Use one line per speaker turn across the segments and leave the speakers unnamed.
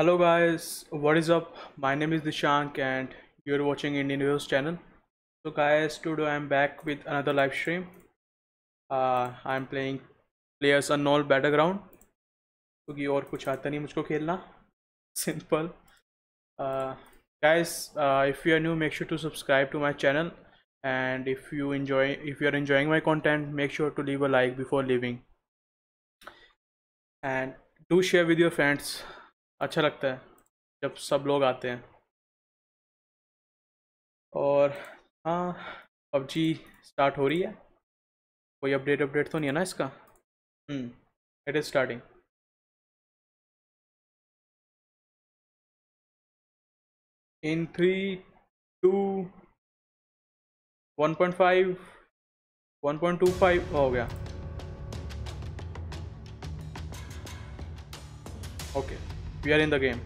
Hello guys, what is up? My name is Dishank and you're watching Indian News channel. So guys, today I'm back with another live stream. Uh, I'm playing Players Unknown Battleground क्योंकि और कुछ आता नहीं मुझको खेलना simple guys uh, if you are new make sure to subscribe to my channel and if you enjoy if you are enjoying my content make sure to leave a like before leaving and do share with your friends अच्छा लगता है, जब सब लोग आते हैं। और हाँ पबजी स्टार्ट हो रही है। कोई अपडेट अपडेट तो नहीं है ना इसका? It is starting in three two one point five one point two five हो गया। Okay okay. We are in the game.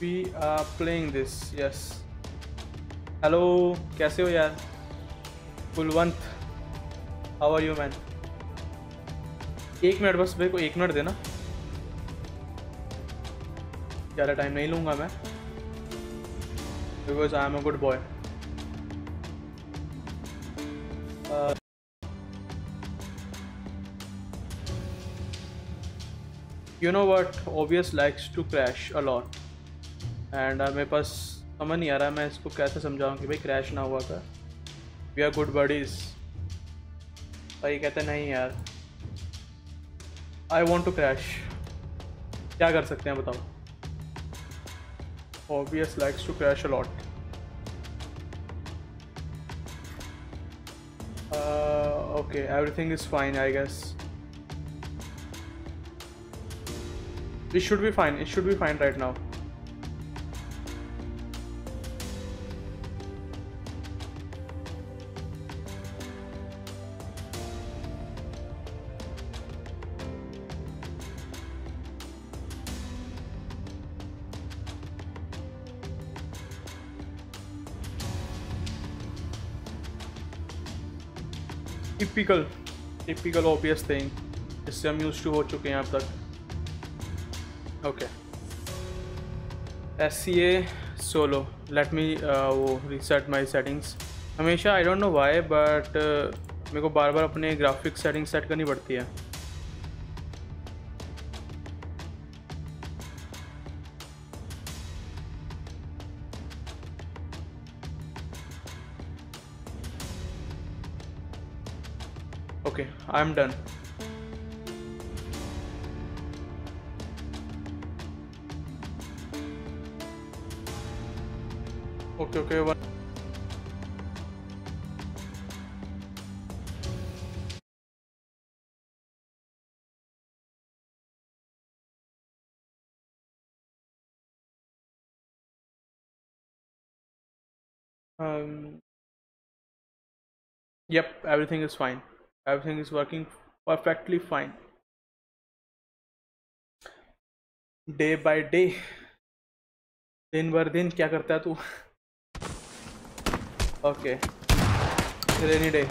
We are playing this, yes. Hello कैसे हो यार? Kulvant how are you man एक minute बस, मेरे को एक मिनट देना। ज़्यादा टाइम नहीं लूँगा मैं। Because I am a good boy you know what obvious likes to crash a lot and मेरे पास समझ नहीं आ रहा मैं इसको कैसे समझाऊँ कि भाई क्रैश ना हुआ था। वी आर गुड बडीज भाई कहते नहीं यार आई वॉन्ट टू क्रैश क्या कर सकते हैं, बताओ? Obvious likes to crash a lot okay everything is fine I guess It should be fine. It should be fine right now. Typical typical obvious thing जिससे हम यूज़ टू हो चुके हैं अब तक okay. SCA solo. Let me uh, वो reset my settings हमेशा I don't know why but मेरे को बार बार अपने ग्राफिक सेटिंग सेट करनी पड़ती है। Okay I am Okay, okay, one. Um, yep, everything is fine. Everything is working perfectly fine. Day by day. दिन भर दिन क्या करता है तू Okay. Rainy day.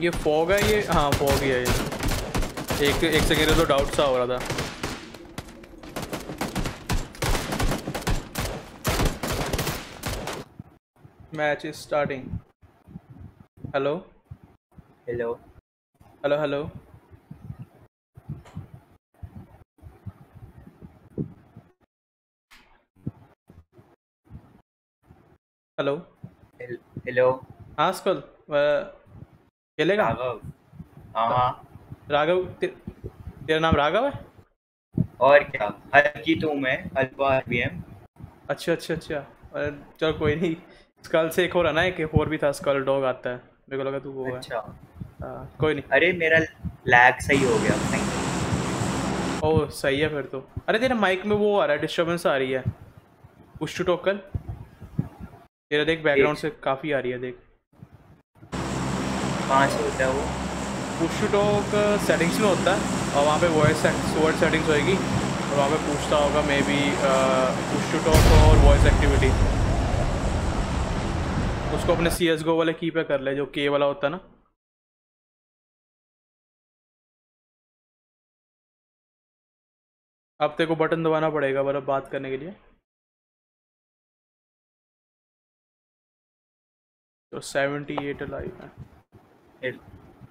ये फॉग है ये? हाँ फॉग ही है ये. एक एक सेकेंड तो डाउट सा हो रहा था. Match is starting hello
hello
hello hello. Hello
hello
हाँ स्कल खेलेगा?
राघव। हाँ हाँ।
राघव ते, तेरा नाम राघव है?
और क्या? हल्की तू मैं अल्फ़ा आरबीएम।
अच्छा अच्छा अच्छा। चल कोई नहीं। स्कल से एक और है ना एक और भी था? स्कल डॉग आता है। मेरे को लगा तू वो
अच्छा।
हाँ, कोई नहीं।
अरे मेरा लैग सही हो गया
ओह सही है फिर तो। अरे तेरे माइक में वो आ रहा है डिस्टरबेंस आ रही है। पुश टू टॉक कर तेरा देख बैकग्राउंड से काफ़ी आ रही है देख।
कहाँ से होता है वो?
पुश टू टॉक सेटिंग्स में होता है और वहाँ पे वॉइस वर्ड सेटिंग्स होएगी और वहाँ पे पूछता होगा maybe push to talk और वॉइस एक्टिविटी उसको अपने सी एस गो वाले की पे कर ले जो के वाला होता है ना। अब तेरे को बटन दबाना पड़ेगा बर्फ़ बात करने के लिए। तो सेवेंटी एट लाइव है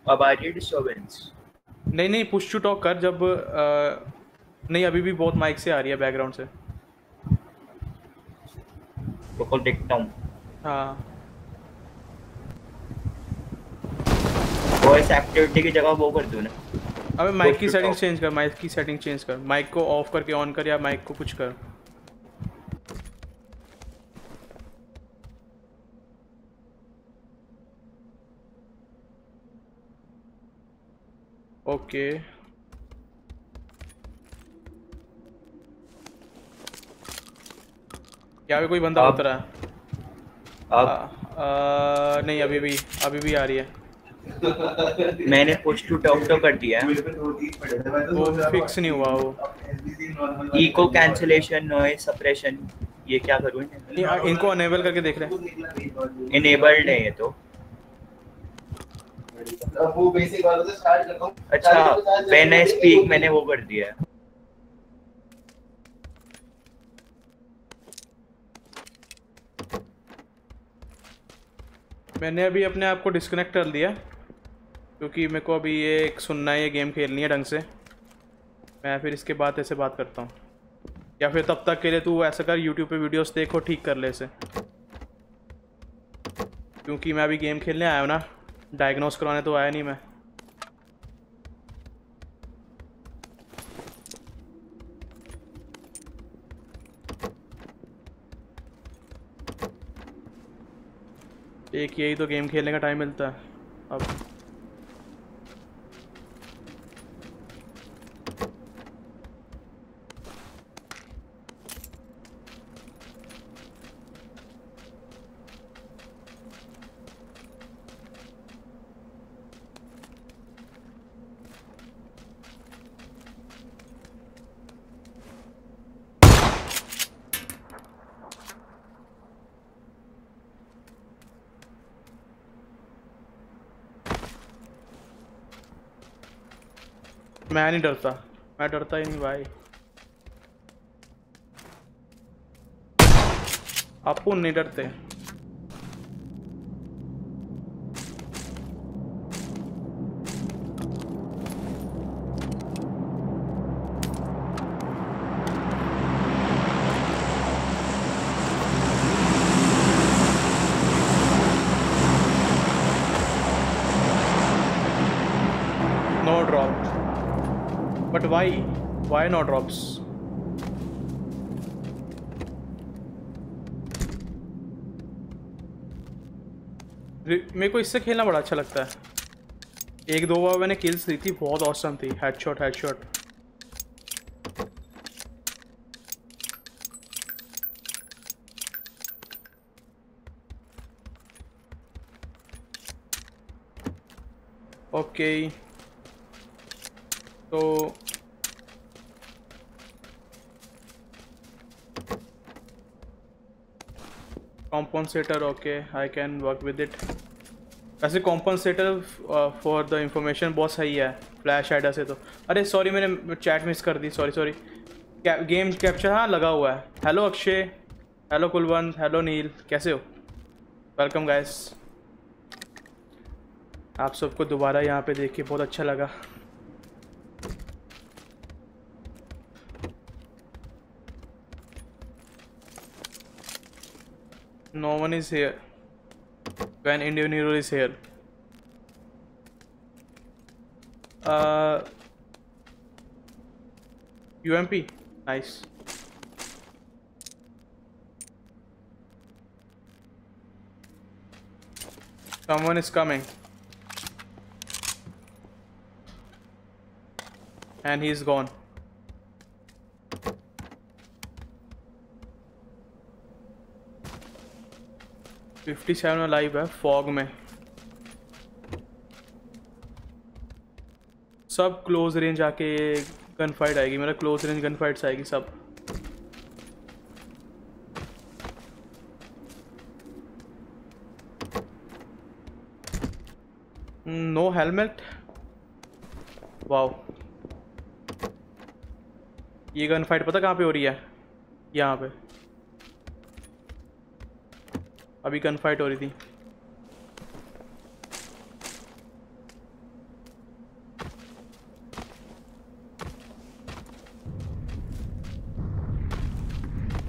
अब आ रही डिस्टर्बेंस
नहीं नहीं पुश टू टॉक कर जब आ, नहीं अभी भी बहुत माइक से आ रही है बैकग्राउंड से।
तो देखता हूँ।
हाँ।
वॉइस एक्टिविटी की जगह वो कर दूँ ना।
अबे माइक की सेटिंग चेंज कर माइक की सेटिंग चेंज कर। माइक को ऑफ़ करके ऑन कर या माइक को कुछ कर। ओके क्या भी कोई बंदा उतरा? है आ, आ, नहीं अभी भी अभी भी आ रही है।
मैंने पुश टू टॉक तो कर दिया। है
वो फिक्स नहीं हुआ वो।
इको कैंसिलेशन नॉइज़ सप्रेशन ये क्या करूँ
आ, इनको अनेबल करके देख रहे हैं।
इनेबल्ड है ये तो।
वो बेसिक वालों से स्टार्ट करता हूँ।
अच्छा व्हेन आई स्पीक मैंने वो कर दिया। है
मैंने अभी अपने आप को डिस्कनेक्ट कर दिया। क्योंकि मेरे को अभी ये एक सुनना है, ये गेम खेलनी है ढंग से। मैं फिर इसके बाद ऐसे बात करता हूँ। या फिर तब तक के लिए तू ऐसा कर यूट्यूब पे वीडियोस देखो, ठीक कर ले इसे। क्योंकि मैं अभी गेम खेलने आया हूँ ना डायग्नोस करवाने तो आया नहीं मैं। एक यही तो गेम खेलने का टाइम मिलता है। अब मैं नहीं डरता। मैं डरता ही नहीं भाई। आप नहीं डरते? Why? Why no drops? मेरे को इससे खेलना बड़ा अच्छा लगता है एक दो बार मैंने किल्स दी थी, बहुत औसम थी हेडशॉट हेडशॉट ओके तो compensator, okay, i can work with it. ऐसे कॉम्पनसेटर फॉर द इंफॉर्मेशन बहुत सही है फ्लैश आइडा से तो। अरे सॉरी मैंने चैट मिस कर दी सॉरी सॉरी गेम कैप्चर हाँ लगा हुआ है। Hello Akshay. Hello Kulvant. Hello Neel. कैसे हो? वेलकम गाइस आप सबको दोबारा यहाँ पे देख के बहुत अच्छा लगा। No one is here. When Indian hero is here. Uh, UMP. Nice. Someone is coming. And he's gone. Fifty seven live है फॉग में। सब क्लोज रेंज आके गन फाइट आएगी मेरा क्लोज रेंज गन फाइट्स आएगी सब। नो हेलमेट वाओ ये gun fight पता कहाँ पे हो रही है? यहाँ पे। अभी गन फाइट हो रही थी।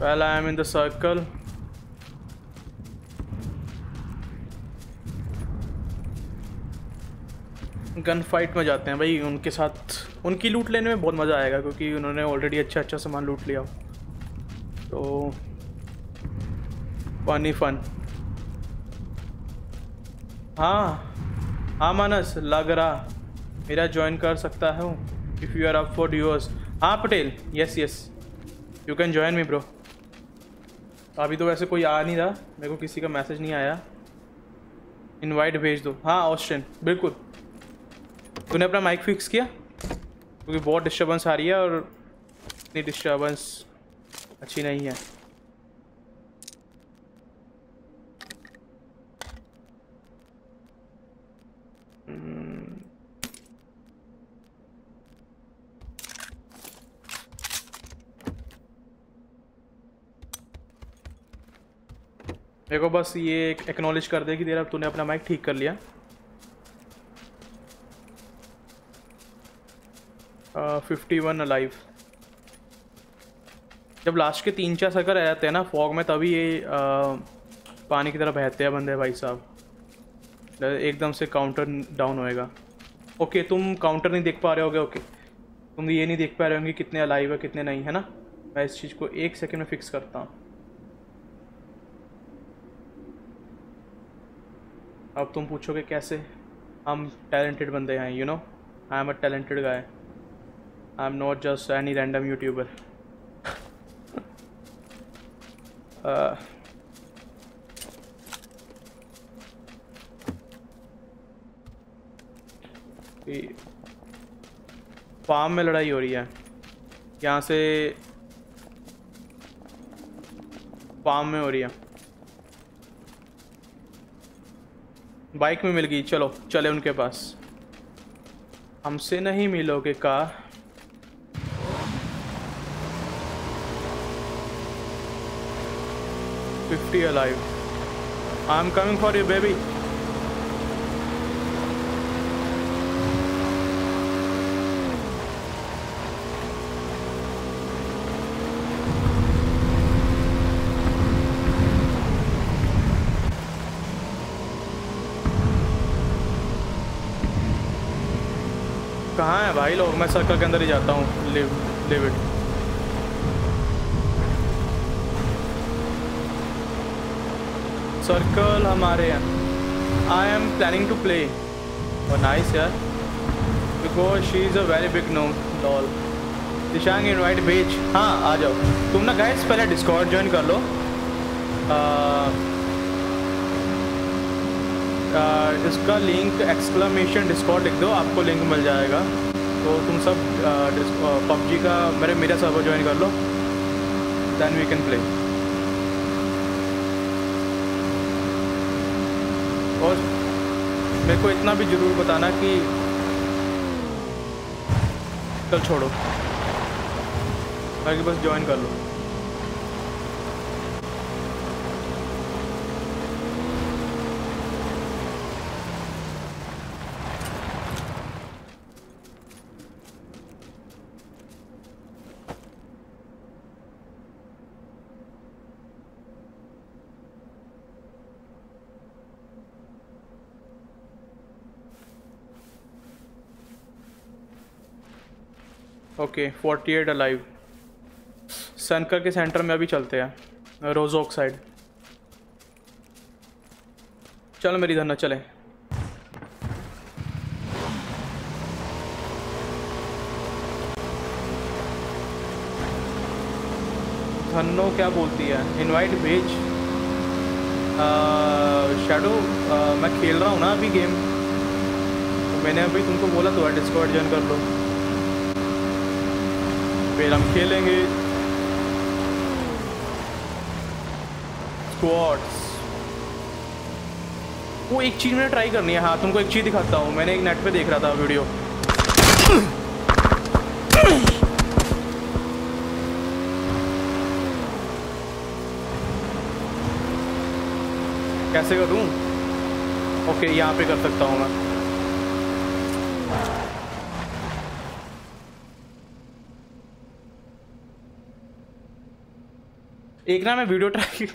Well, I am in the circle. Gun fight में जाते हैं भाई उनके साथ उनकी लूट लेने में बहुत मज़ा आएगा क्योंकि उन्होंने ऑलरेडी अच्छा अच्छा सामान लूट लिया। तो फनी फन हाँ हाँ मानस लग रहा मेरा ज्वाइन कर सकता हूँ if you are up for duos हाँ Patel yes yes you can join me bro अभी तो वैसे कोई आ नहीं रहा, मेरे को किसी का मैसेज नहीं आया। इनवाइट भेज दो। हाँ ऑस्टिन बिल्कुल। तूने अपना माइक फिक्स किया? क्योंकि बहुत डिस्टर्बेंस आ रही है और इतनी डिस्टर्बेंस अच्छी नहीं है। को बस ये एक्नॉलेज कर दे कि तेरा तूने अपना माइक ठीक कर लिया। फिफ्टी वन अलाइव जब लास्ट के तीन चार सर्कल आ जाते हैं ना फॉग में तभी ये आ, पानी की तरह बहते हैं बंदे भाई साहब। एकदम से काउंटर डाउन होएगा। ओके तुम काउंटर नहीं देख पा रहे होगे ओके तुम ये नहीं देख पा रहे होंगे कितने अलाइव है, कितने नहीं, है ना? मैं इस चीज़ को एक सेकेंड में फिक्स करता हूँ। अब तुम पूछोगे कैसे? हम टैलेंटेड बंदे हैं you know I am a talented guy I am not just any random YouTuber farm में लड़ाई हो रही है। यहाँ से फार्म में हो रही है। बाइक में मिल गई। चलो, चले उनके पास। हमसे नहीं मिलोगे का fifty alive I am coming for you baby कहाँ लोग मैं सर्कल के अंदर ही जाता हूँ लिव लिव इट सर्कल हमारे हैं। I am planning to play और नाइस यार। Because she is a very big no doll Dishang invite भेज हाँ आ जाओ। तुम ना गाइस पहले डिस्कॉर्ड ज्वाइन कर लो। आ, आ, इसका लिंक एक्सक्लेमेशन डिस्कॉर्ड लिख दो आपको लिंक मिल जाएगा। तो तुम सब पबजी का मेरे, मेरा सर्वर ज्वाइन कर लो देन वी कैन प्ले और मेरे को इतना भी ज़रूर बताना कि कल छोड़ो। बाकी बस ज्वाइन कर लो। ओके फोर्टी एट अलाइव सनकर के सेंटर में अभी चलते हैं रोजोक साइड चलो मेरी धरना चले। धनो क्या बोलती है? इनवाइट भेज। शेडो मैं खेल रहा हूँ ना अभी गेम तो मैंने अभी तुमको बोला तो डिस्कॉर्ड ज्वाइन कर लो। फिर हम खेलेंगे स्क्वाड्स वो एक चीज़ मैंने ट्राई करनी है। हाँ तुमको एक चीज़ दिखाता हूँ। मैंने एक नेट पे देख रहा था वीडियो कैसे करूँ? ओके यहाँ पे कर सकता हूँ मैं। एक ना मैं वीडियो ट्राई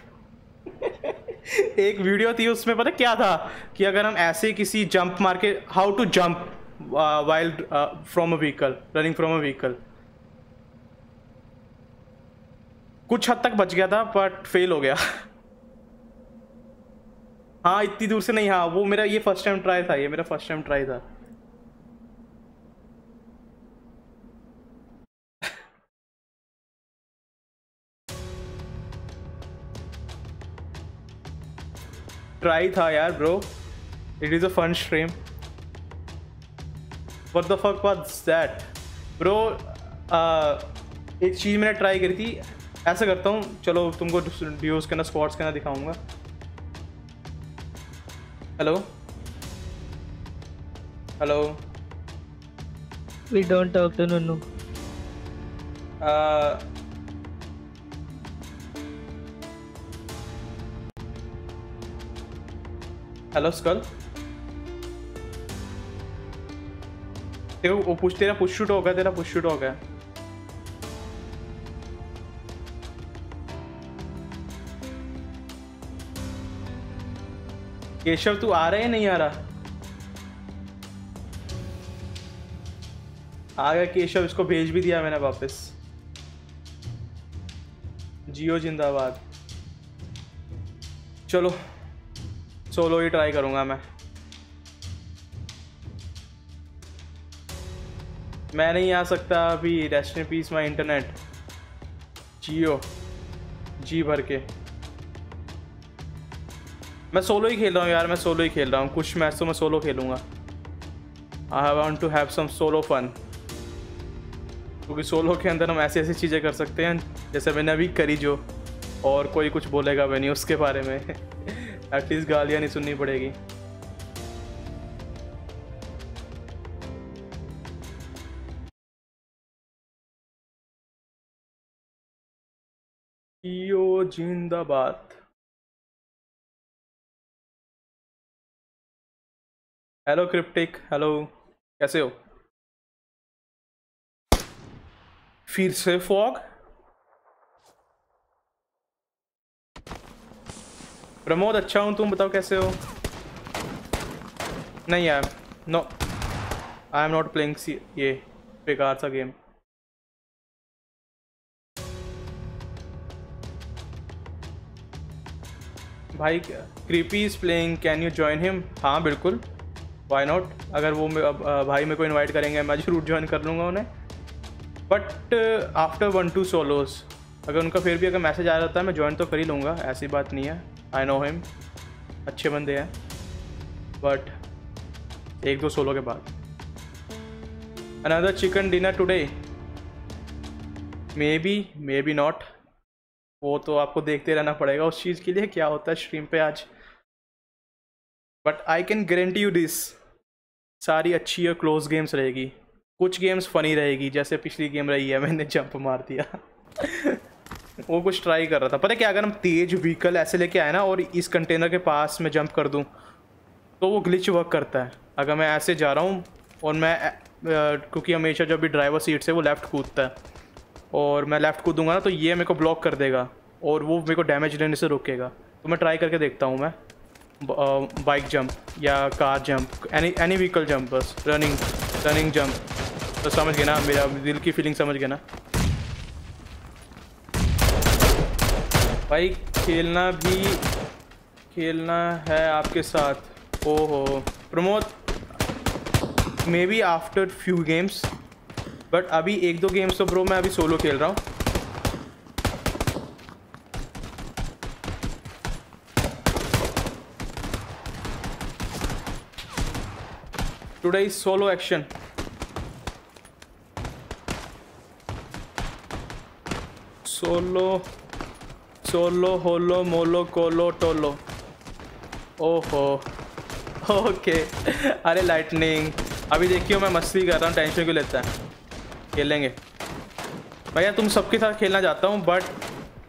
एक वीडियो थी उसमें पता क्या था कि अगर हम ऐसे किसी जंप मार के how to jump wild from a vehicle running from a vehicle कुछ हद तक बच गया था बट फेल हो गया। हाँ इतनी दूर से नहीं हाँ वो मेरा ये फ़र्स्ट टाइम ट्राई था, ये मेरा फ़र्स्ट टाइम ट्राई था। ट्राई था यार bro it is a fun stream what the fuck was that bro एक चीज़ मैंने ट्राई करी थी। ऐसा करता हूँ। चलो तुमको ड्यूज के ना स्पॉट्स के ना दिखाऊँगा। Hello hello
We don't talk to Nunu.
Hello Skull तेरे वो पुश तेरा पुश शूट हो गया, तेरा पुश शूट हो गया। केशव, तू आ रहा है नहीं आ रहा? आ गया केशव, इसको भेज भी दिया मैंने वापस। जियो जिंदाबाद। चलो सोलो ही ट्राई करूँगा मैं। मैं नहीं आ सकता अभी rest in peace my internet Jio, जी भर के। मैं सोलो ही खेल रहा हूँ यार, मैं सोलो ही खेल रहा हूँ। कुछ मैच तो मैं solo खेलूँगा। I want to have some solo fun क्योंकि सोलो के अंदर हम ऐसी ऐसी चीज़ें कर सकते हैं, जैसे मैंने अभी करी जो, और कोई कुछ बोलेगा भी नहीं उसके बारे में। एटलीस्ट गालियाँ नहीं सुननी पड़ेगी। यो जिंदाबाद। हेलो क्रिप्टिक हेलो कैसे हो? फिर से फॉग प्रमोद अच्छा हूँ, तुम बताओ कैसे हो? नहीं यार no I am not playing ये बेकार सा गेम भाई creepy is playing can you join him हाँ बिल्कुल. वाई नॉट अगर वो भाई मेरे को इनवाइट करेंगे, मैं ज़रूर ज्वाइन कर लूँगा उन्हें. But after one two solos अगर उनका फिर भी अगर मैसेज आ जाता है, मैं ज्वाइन तो कर ही लूँगा, ऐसी बात नहीं है. आई नो हिम अच्छे बंदे हैं। बट एक दो सोलो के बाद। Another chicken dinner today maybe maybe not वो तो आपको देखते रहना पड़ेगा उस चीज़ के लिए क्या होता है स्ट्रीम पे आज। But I can guarantee you this सारी अच्छी और क्लोज गेम्स रहेगी। कुछ गेम्स फनी रहेगी, जैसे पिछली गेम रही है, मैंने जंप मार दिया। वो कुछ ट्राई कर रहा था। पता है क्या, अगर हम तेज व्हीकल ऐसे लेके आए ना और इस कंटेनर के पास में जंप कर दूँ तो वो ग्लिच वर्क करता है। अगर मैं ऐसे जा रहा हूँ और मैं क्योंकि हमेशा जब भी ड्राइवर सीट से वो लेफ़्ट कूदता है और मैं लेफ़्ट कूदूँगा ना तो ये मेरे को ब्लॉक कर देगा और वो मेरे को डैमेज लेने से रोकेगा। तो मैं ट्राई करके देखता हूँ मैं। बाइक जंप या car jump any any vehicle jump बस रनिंग रनिंग जंप तो समझ गए ना, मेरा दिल की फीलिंग समझ गए ना। भाई, खेलना भी खेलना है आपके साथ। ओहो। Pramod maybe after few games but अभी एक दो गेम्स तो ब्रो मैं अभी सोलो खेल रहा हूँ। Today is solo action solo solo होलो, मोलो, कोलो, टोलो। ओहो, ओके। अरे लाइटनिंग अभी देखियो, मैं मस्ती कर रहा हूँ टेंशन क्यों लेता है? खेलेंगे। भैया, तुम सबके साथ खेलना चाहता हूँ बट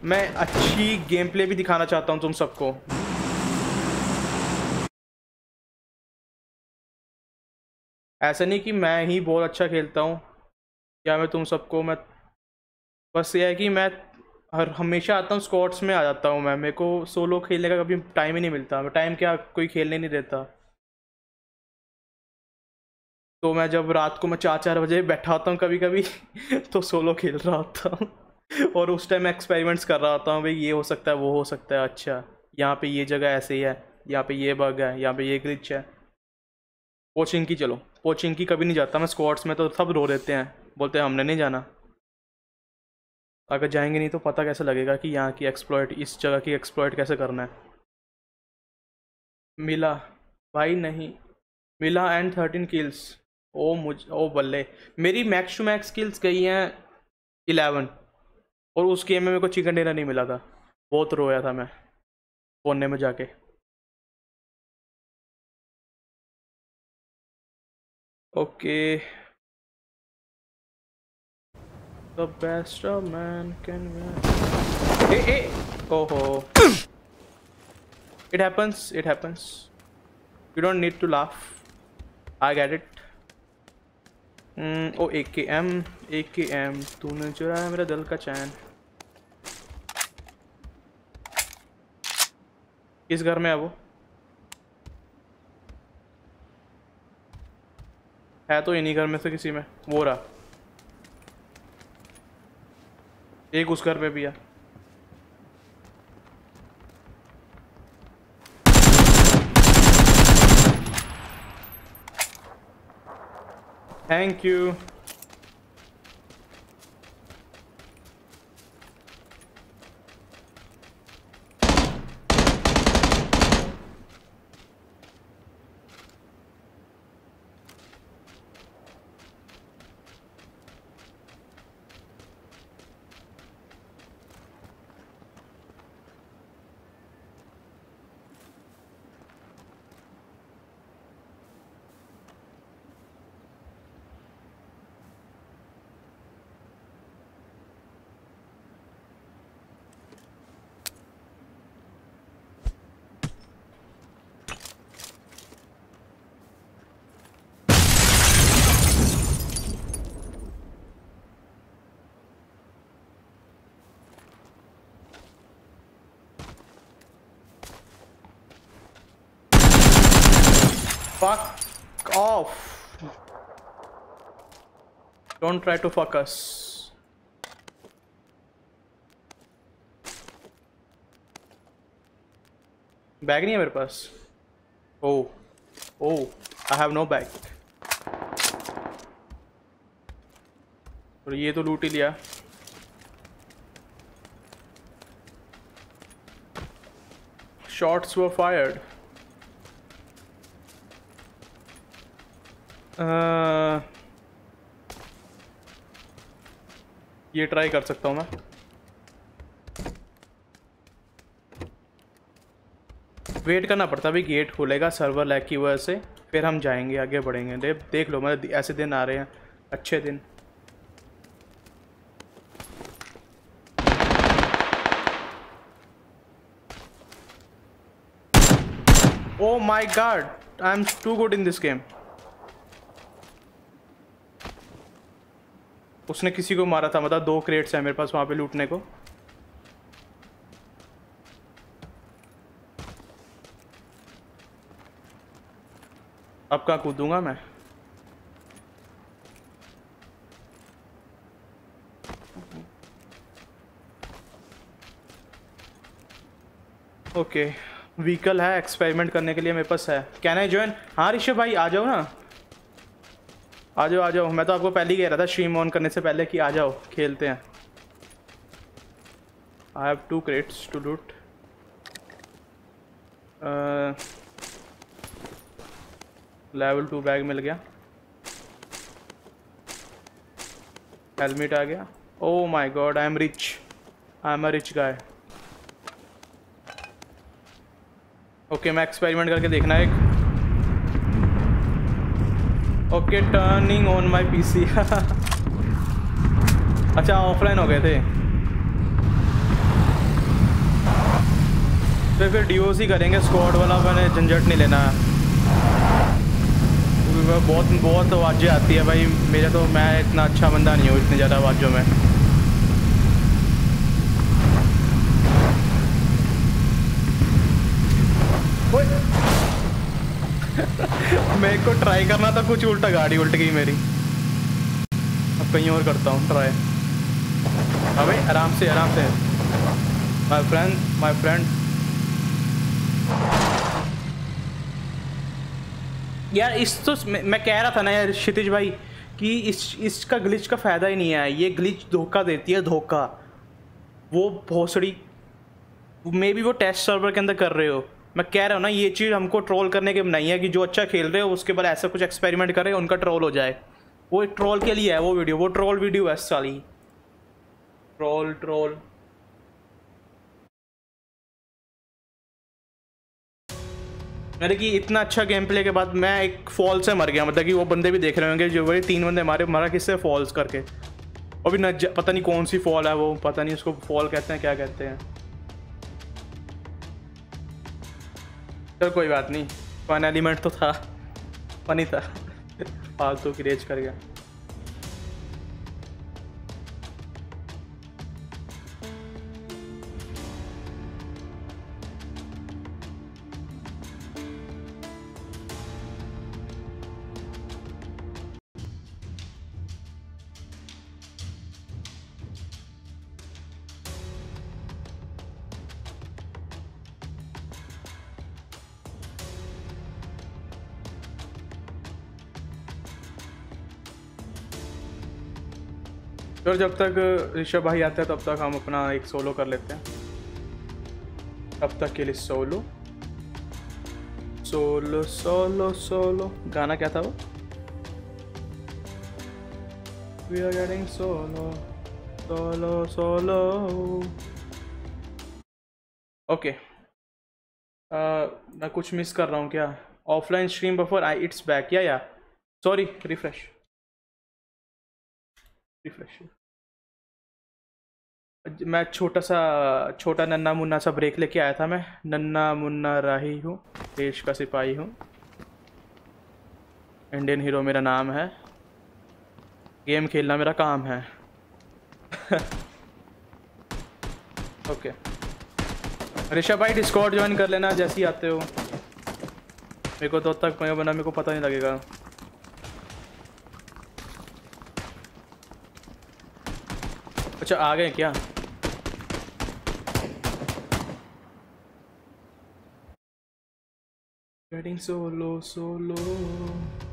मैं अच्छी गेम प्ले भी दिखाना चाहता हूँ तुम सबको। ऐसा नहीं कि मैं ही बहुत अच्छा खेलता हूँ। या मैं तुम सबको, मैं बस ये है कि मैं हर, हमेशा आता हूँ स्कॉट्स में आ जाता हूँ मैं। मेरे को सोलो खेलने का कभी टाइम ही नहीं मिलता। टाइम क्या, कोई खेलने नहीं देता। तो मैं जब रात को मैं चार चार बजे बैठा होता हूँ कभी कभी तो सोलो खेल रहा होता हूँ। और उस टाइम एक्सपेरिमेंट्स कर रहा होता हूँ, भाई, ये हो सकता है, वो हो सकता है अच्छा। यहाँ पे ये जगह ऐसे ही है, यहाँ पे ये बग है, यहाँ पे ये ग्लिच है। कोचिंग की, चलो कोचिंग की कभी नहीं जाता। मैं स्क्वाड्स में तो सब रो देते हैं, बोलते हैं, हमने नहीं जाना। अगर जाएँगे नहीं तो पता कैसे लगेगा कि यहाँ की एक्सप्लॉयट इस जगह की एक्सप्लॉयट कैसे करना है। मिला। भाई नहीं। मिला एंड थर्टीन किल्स ओ मुझ, ओ बल्ले। मेरी मैक्स टू मैक्स किल्स गई हैं इलेवन और उस गेम में मेरे को चिकन डिनर नहीं मिला था। बहुत रोया था मैं। कोने में जाके। Okay. The best a man can win. Hey, hey! Oh, oh. It happens, it happens. You don't need to laugh. I get it. Mm, oh, AKM, AKM. तूने चुराया मेरा दिल का चैन किस घर में है वो है तो इन्हीं घर में से किसी में वो रहा एक उस घर पे भी है। Thank you Don't try to fuck us. Bag नहीं है मेरे पास oh oh I have no bag और ये तो लूट ही लिया shots were fired uh, ये ट्राई कर सकता हूँ मैं। वेट करना पड़ता है अभी गेट खुलेगा सर्वर लैग की वजह से। फिर हम जाएँगे आगे बढ़ेंगे। दे, देख लो मतलब ऐसे दिन आ रहे हैं। अच्छे दिन। ओ my god I am too good in this उसने किसी को मारा था मतलब दो क्रेट्स है मेरे पास वहाँ पे लूटने को। अब कहाँ कूदूँगा मैं? Okay okay. व्हीकल है एक्सपेरिमेंट करने के लिए मेरे पास है। कैन आई ज्वाइन हाँ ऋषभ भाई, आ जाओ ना। आ जाओ आ जाओ मैं तो आपको पहले ही कह रहा था स्ट्रीम ऑन करने से पहले कि आ जाओ खेलते हैं। I have two crates to loot level two bag मिल गया। हेलमेट आ गया। ओ my god I am rich I am a rich guy okay मैं एक्सपेरिमेंट करके देखना है एक। Okay turning on my PC अच्छा ऑफलाइन हो गए थे। तो फिर डीओसी करेंगे स्क्वाड वाला मैंने झंझट नहीं लेना। है बहुत बहुत आवाज़ें आती है भाई, मेरा तो मैं इतना अच्छा बंदा नहीं हूँ, इतने ज़्यादा आवाज़ों में ओए! मेरे को ट्राई करना था कुछ उल्टा गाड़ी उल्ट गई मेरी। अब कहीं और करता हूँ ट्राई अबे आराम से आराम से। माय फ्रेंड माय फ्रेंड यार इस तो मैं, मैं कह रहा था ना यार क्षितिज भाई कि इस इसका ग्लिच का फ़ायदा ही नहीं है। ये ग्लिच धोखा देती है धोखा। वो भोसड़ी मे बी वो टेस्ट सर्वर के अंदर कर रहे हो। मैं कह रहा हूँ ना ये चीज़ हमको ट्रोल करने के नहीं है कि जो अच्छा खेल रहे हो उसके बाद ऐसा कुछ एक्सपेरिमेंट करे उनका ट्रोल हो जाए। वो एक ट्रोल के लिए है वो वीडियो वो ट्रोल वीडियो है साली। ट्रोल ट्रोल मैंने कि इतना अच्छा गेम प्ले के बाद मैं एक फॉल से मर गया मतलब कि वो बंदे भी देख रहे होंगे जो वही तीन बंदे मारे मरा किससे? फॉल्स करके। अभी न पता नहीं कौन सी फॉल है वो पता नहीं उसको फॉल कहते हैं क्या कहते हैं। चल, कोई बात नहीं। फन एलिमेंट तो था। फनी था। फालतू की रेज कर गया। फिर जब तक ऋषभ भाई आते हैं, तब तक हम अपना एक सोलो कर लेते हैं। तब तक के लिए सोलो सोलो सोलो सोलो गाना क्या था वो? We are getting solo solo solo. Okay मैं कुछ मिस कर रहा हूँ क्या? Offline stream buffer I it's back yeah yeah. Sorry refresh refresh मैं छोटा सा, छोटा नन्ना मुन्ना सा ब्रेक लेके आया था मैं। नन्ना मुन्ना राही हूँ, देश का सिपाही हूँ। इंडियन हीरो मेरा नाम है। गेम खेलना मेरा काम है। ओके ऋषभ भाई डिस्कॉर्ड ज्वाइन कर लेना जैसे ही आते हो। मेरे को तो तक मैं बना, मेरे को पता नहीं लगेगा। अच्छा आ गए क्या Getting solo, solo.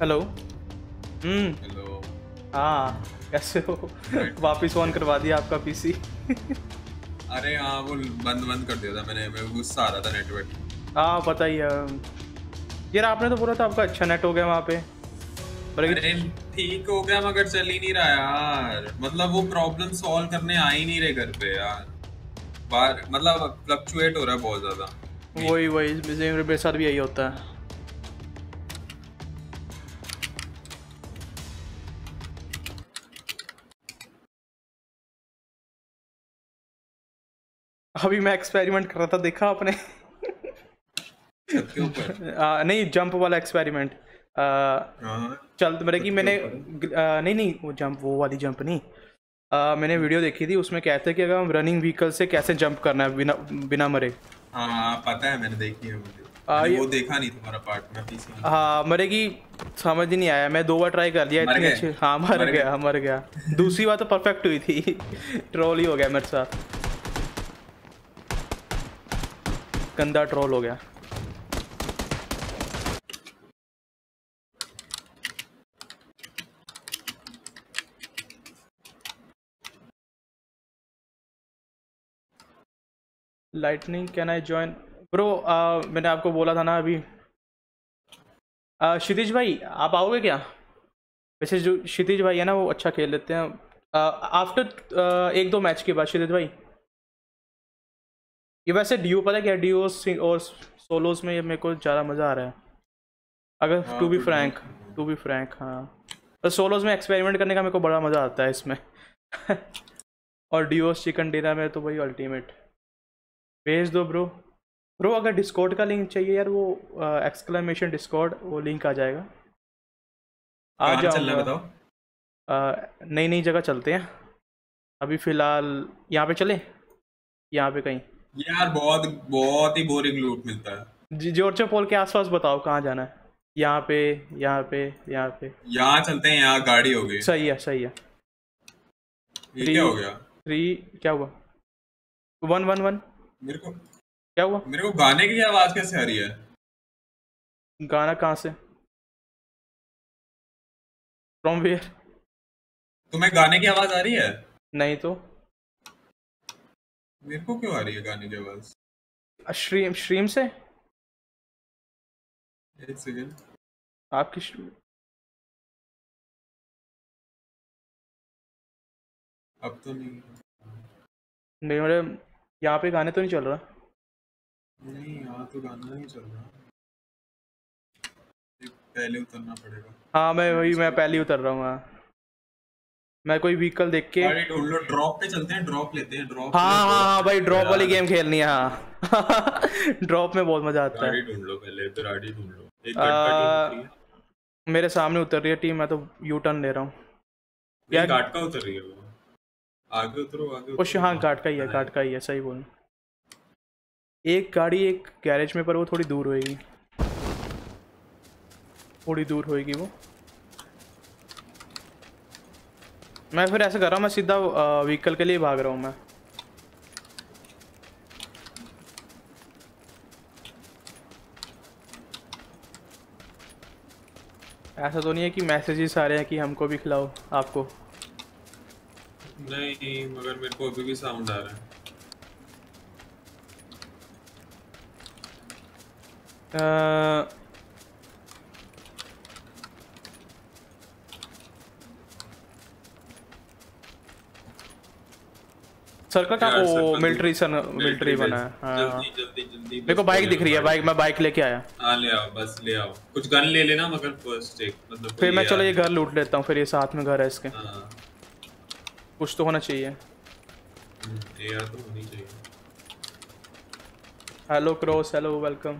Hello. Hmm.
Hello.
हाँ कैसे हो? वापिस ऑन करवा दिया आपका पीसी
अरे हाँ वो बंद बंद कर दिया था मैंने को गुस्सा आ रहा था नेटवर्क।
हाँ पता ही है। यार आपने तो बोला था आपका अच्छा नेट हो गया वहाँ पे।
अरे ठीक हो गया मगर चल ही नहीं रहा यार। मतलब वो प्रॉब्लम सॉल्व करने आ ही नहीं रहे घर पे यार। बाहर मतलब फ्लक्चुएट हो रहा है बहुत ज़्यादा।
वही वही मेरे साथ भी यही होता है। अभी मैं एक्सपेरिमेंट कर रहा था देखा आपने? आ, नहीं जंप वाला एक्सपेरिमेंट
हाँ
चल मतलब कि मैंने आ, नहीं नहीं वो जंप वो वाली जंप नहीं। आ, मैंने वीडियो देखी थी उसमें कहते हैं कि अगर हम रनिंग व्हीकल से कैसे जंप करना है बिना बिना मरे।
हाँ हाँ, पता है मैंने देखी है मुझे
आ,
वो देखा नहीं तुम्हारा पार्ट में पीसी
हाँ मरे की समझ नहीं आया मैं दो बार ट्राई कर लिया
मर
इतनी अच्छी हाँ मर
मर
गया मर गया। दूसरी बार तो परफेक्ट हुई थी। ट्रोल ही हो गया मेरे साथ। गंदा ट्रोल हो गया। Lightning can I join bro मैंने आपको बोला था ना अभी। Uh, क्षितिज भाई आप आओगे क्या? वैसे जो क्षितिज भाई है ना वो अच्छा खेल लेते हैं। आफ्टर एक दो मैच के बाद क्षितिज भाई। ये वैसे डीओ पता है क्या? डीओ और सोलोस में ये मेरे को ज़्यादा मज़ा आ रहा है। अगर टू बी
तो
फ्रैंक टू बी फ्रैंक हाँ। और सोलोस में एक्सपेरिमेंट करने का मेरे को बड़ा मज़ा आता है इसमें। और डीओस चिकन डिनर में तो वही अल्टीमेट भेज दो ब्रो ब्रो अगर डिस्कॉर्ड का लिंक चाहिए यार वो एक्सक्लेमेशन डिस्कॉर्ड वो लिंक आ जाएगा। आ
बताओ?
नई नई जगह चलते हैं। अभी फ़िलहाल यहाँ पे चले? यहाँ पे कहीं?
यार बहुत बहुत ही बोरिंग लूट मिलता है।
जी- जॉर्जिया पोल के आसपास बताओ कहाँ जाना है। यहाँ पे यहाँ पे यहाँ पे।
यहाँ चलते हैं यहाँ गाड़ी हो गई।
सही है सही है।
ये क्या हो गया?
थ्री क्या हुआ? One one one.
मेरे को
क्या हुआ?
मेरे को गाने की आवाज़ कैसे आ रही है?
गाना कहाँ से? फ्रॉम वेयर
तुम्हें गाने की आवाज़ आ रही है?
नहीं तो।
मेरे को क्यों आ रही है गाने की आवाज़
स्ट्रीम स्ट्रीम से?
एक सेकंड
आपकी stream-
अब तो नहीं।
नहीं मेरे यहाँ पे गाने तो नहीं चल रहा?
नहीं यहाँ तो गाना नहीं चल रहा। पहले उतरना पड़ेगा।
हाँ मैं वही मैं पहले उतर रहा हूँ हाँ। मैं कोई व्हीकल देख के
ढूंढ लो ड्रॉप पे चलते हैं ड्रॉप लेते हैं ड्रॉप
हाँ हाँ हाँ। भाई ड्रॉप वाली गेम खेलनी है हाँ। ड्रॉप में बहुत मज़ा आता है।
ढूंढ लो पहले तो गाड़ी ढूंढ लो। एक
मेरे सामने उतर रही है टीम मैं तो यू टर्न ले रहा हूँ। यार-
घाट का उतर रही है वो। आगे उतरो आगे उतरो।
हाँ घाट का ही है घाट का ही है सही बोल। एक गाड़ी एक गैरेज में पर वो थोड़ी दूर होएगी। थोड़ी दूर होएगी वो। मैं फिर ऐसा कर रहा हूँ मैं सीधा व्हीकल के लिए भाग रहा हूँ मैं। ऐसा तो नहीं है कि मैसेजेस आ रहे हैं कि हमको भी खिलाओ आपको।
नहीं मगर मेरे को अभी भी साउंड आ रहा है।
सर्कल का ओ मिलिट्री सन मिलिट्री बना है। हाँ।
जल्दी जल्दी
मेरे बाइक दिख रही है बाइक मैं बाइक लेके आया।
हाँ ले आओ बस ले आओ। कुछ गन ले लेना मगर फ़र्स्ट एक मतलब
फिर मैं चलो ये घर लूट लेता हूँ फिर ये साथ में घर है इसके।
हाँ।
कुछ तो होना चाहिए।
हम्म, ये यार तो होनी चाहिए।
Hello cross hello welcome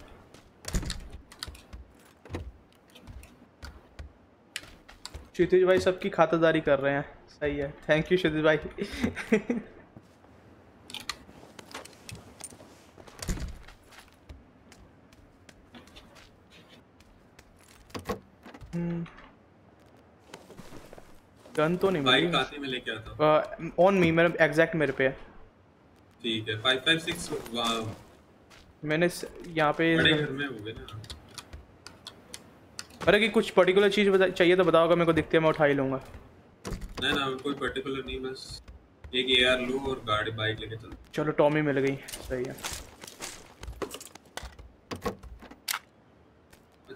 Kshitij भाई सबकी खातादारी कर रहे हैं। सही है। थैंक यू क्षितिज भाई। गन तो नहीं
बाइक
मिली।
आते में लेके आता
ऑन मी मेरे एग्जैक्ट मेरे पे है।
ठीक है फाइव फाइव सिक्स
मैंने यहाँ पे
बड़े घर में हो गए ना।
अरे कि कुछ पर्टिकुलर चीज़ बता चाहिए तो बताओ मेरे को दिखती है मैं उठा ही लूँगा।
ना ना कोई पर्टिकुलर नहीं बस एक एआर लूँ और गाड़ी बाइक लेके चल।
चलो टॉमी मिल गई। सही है।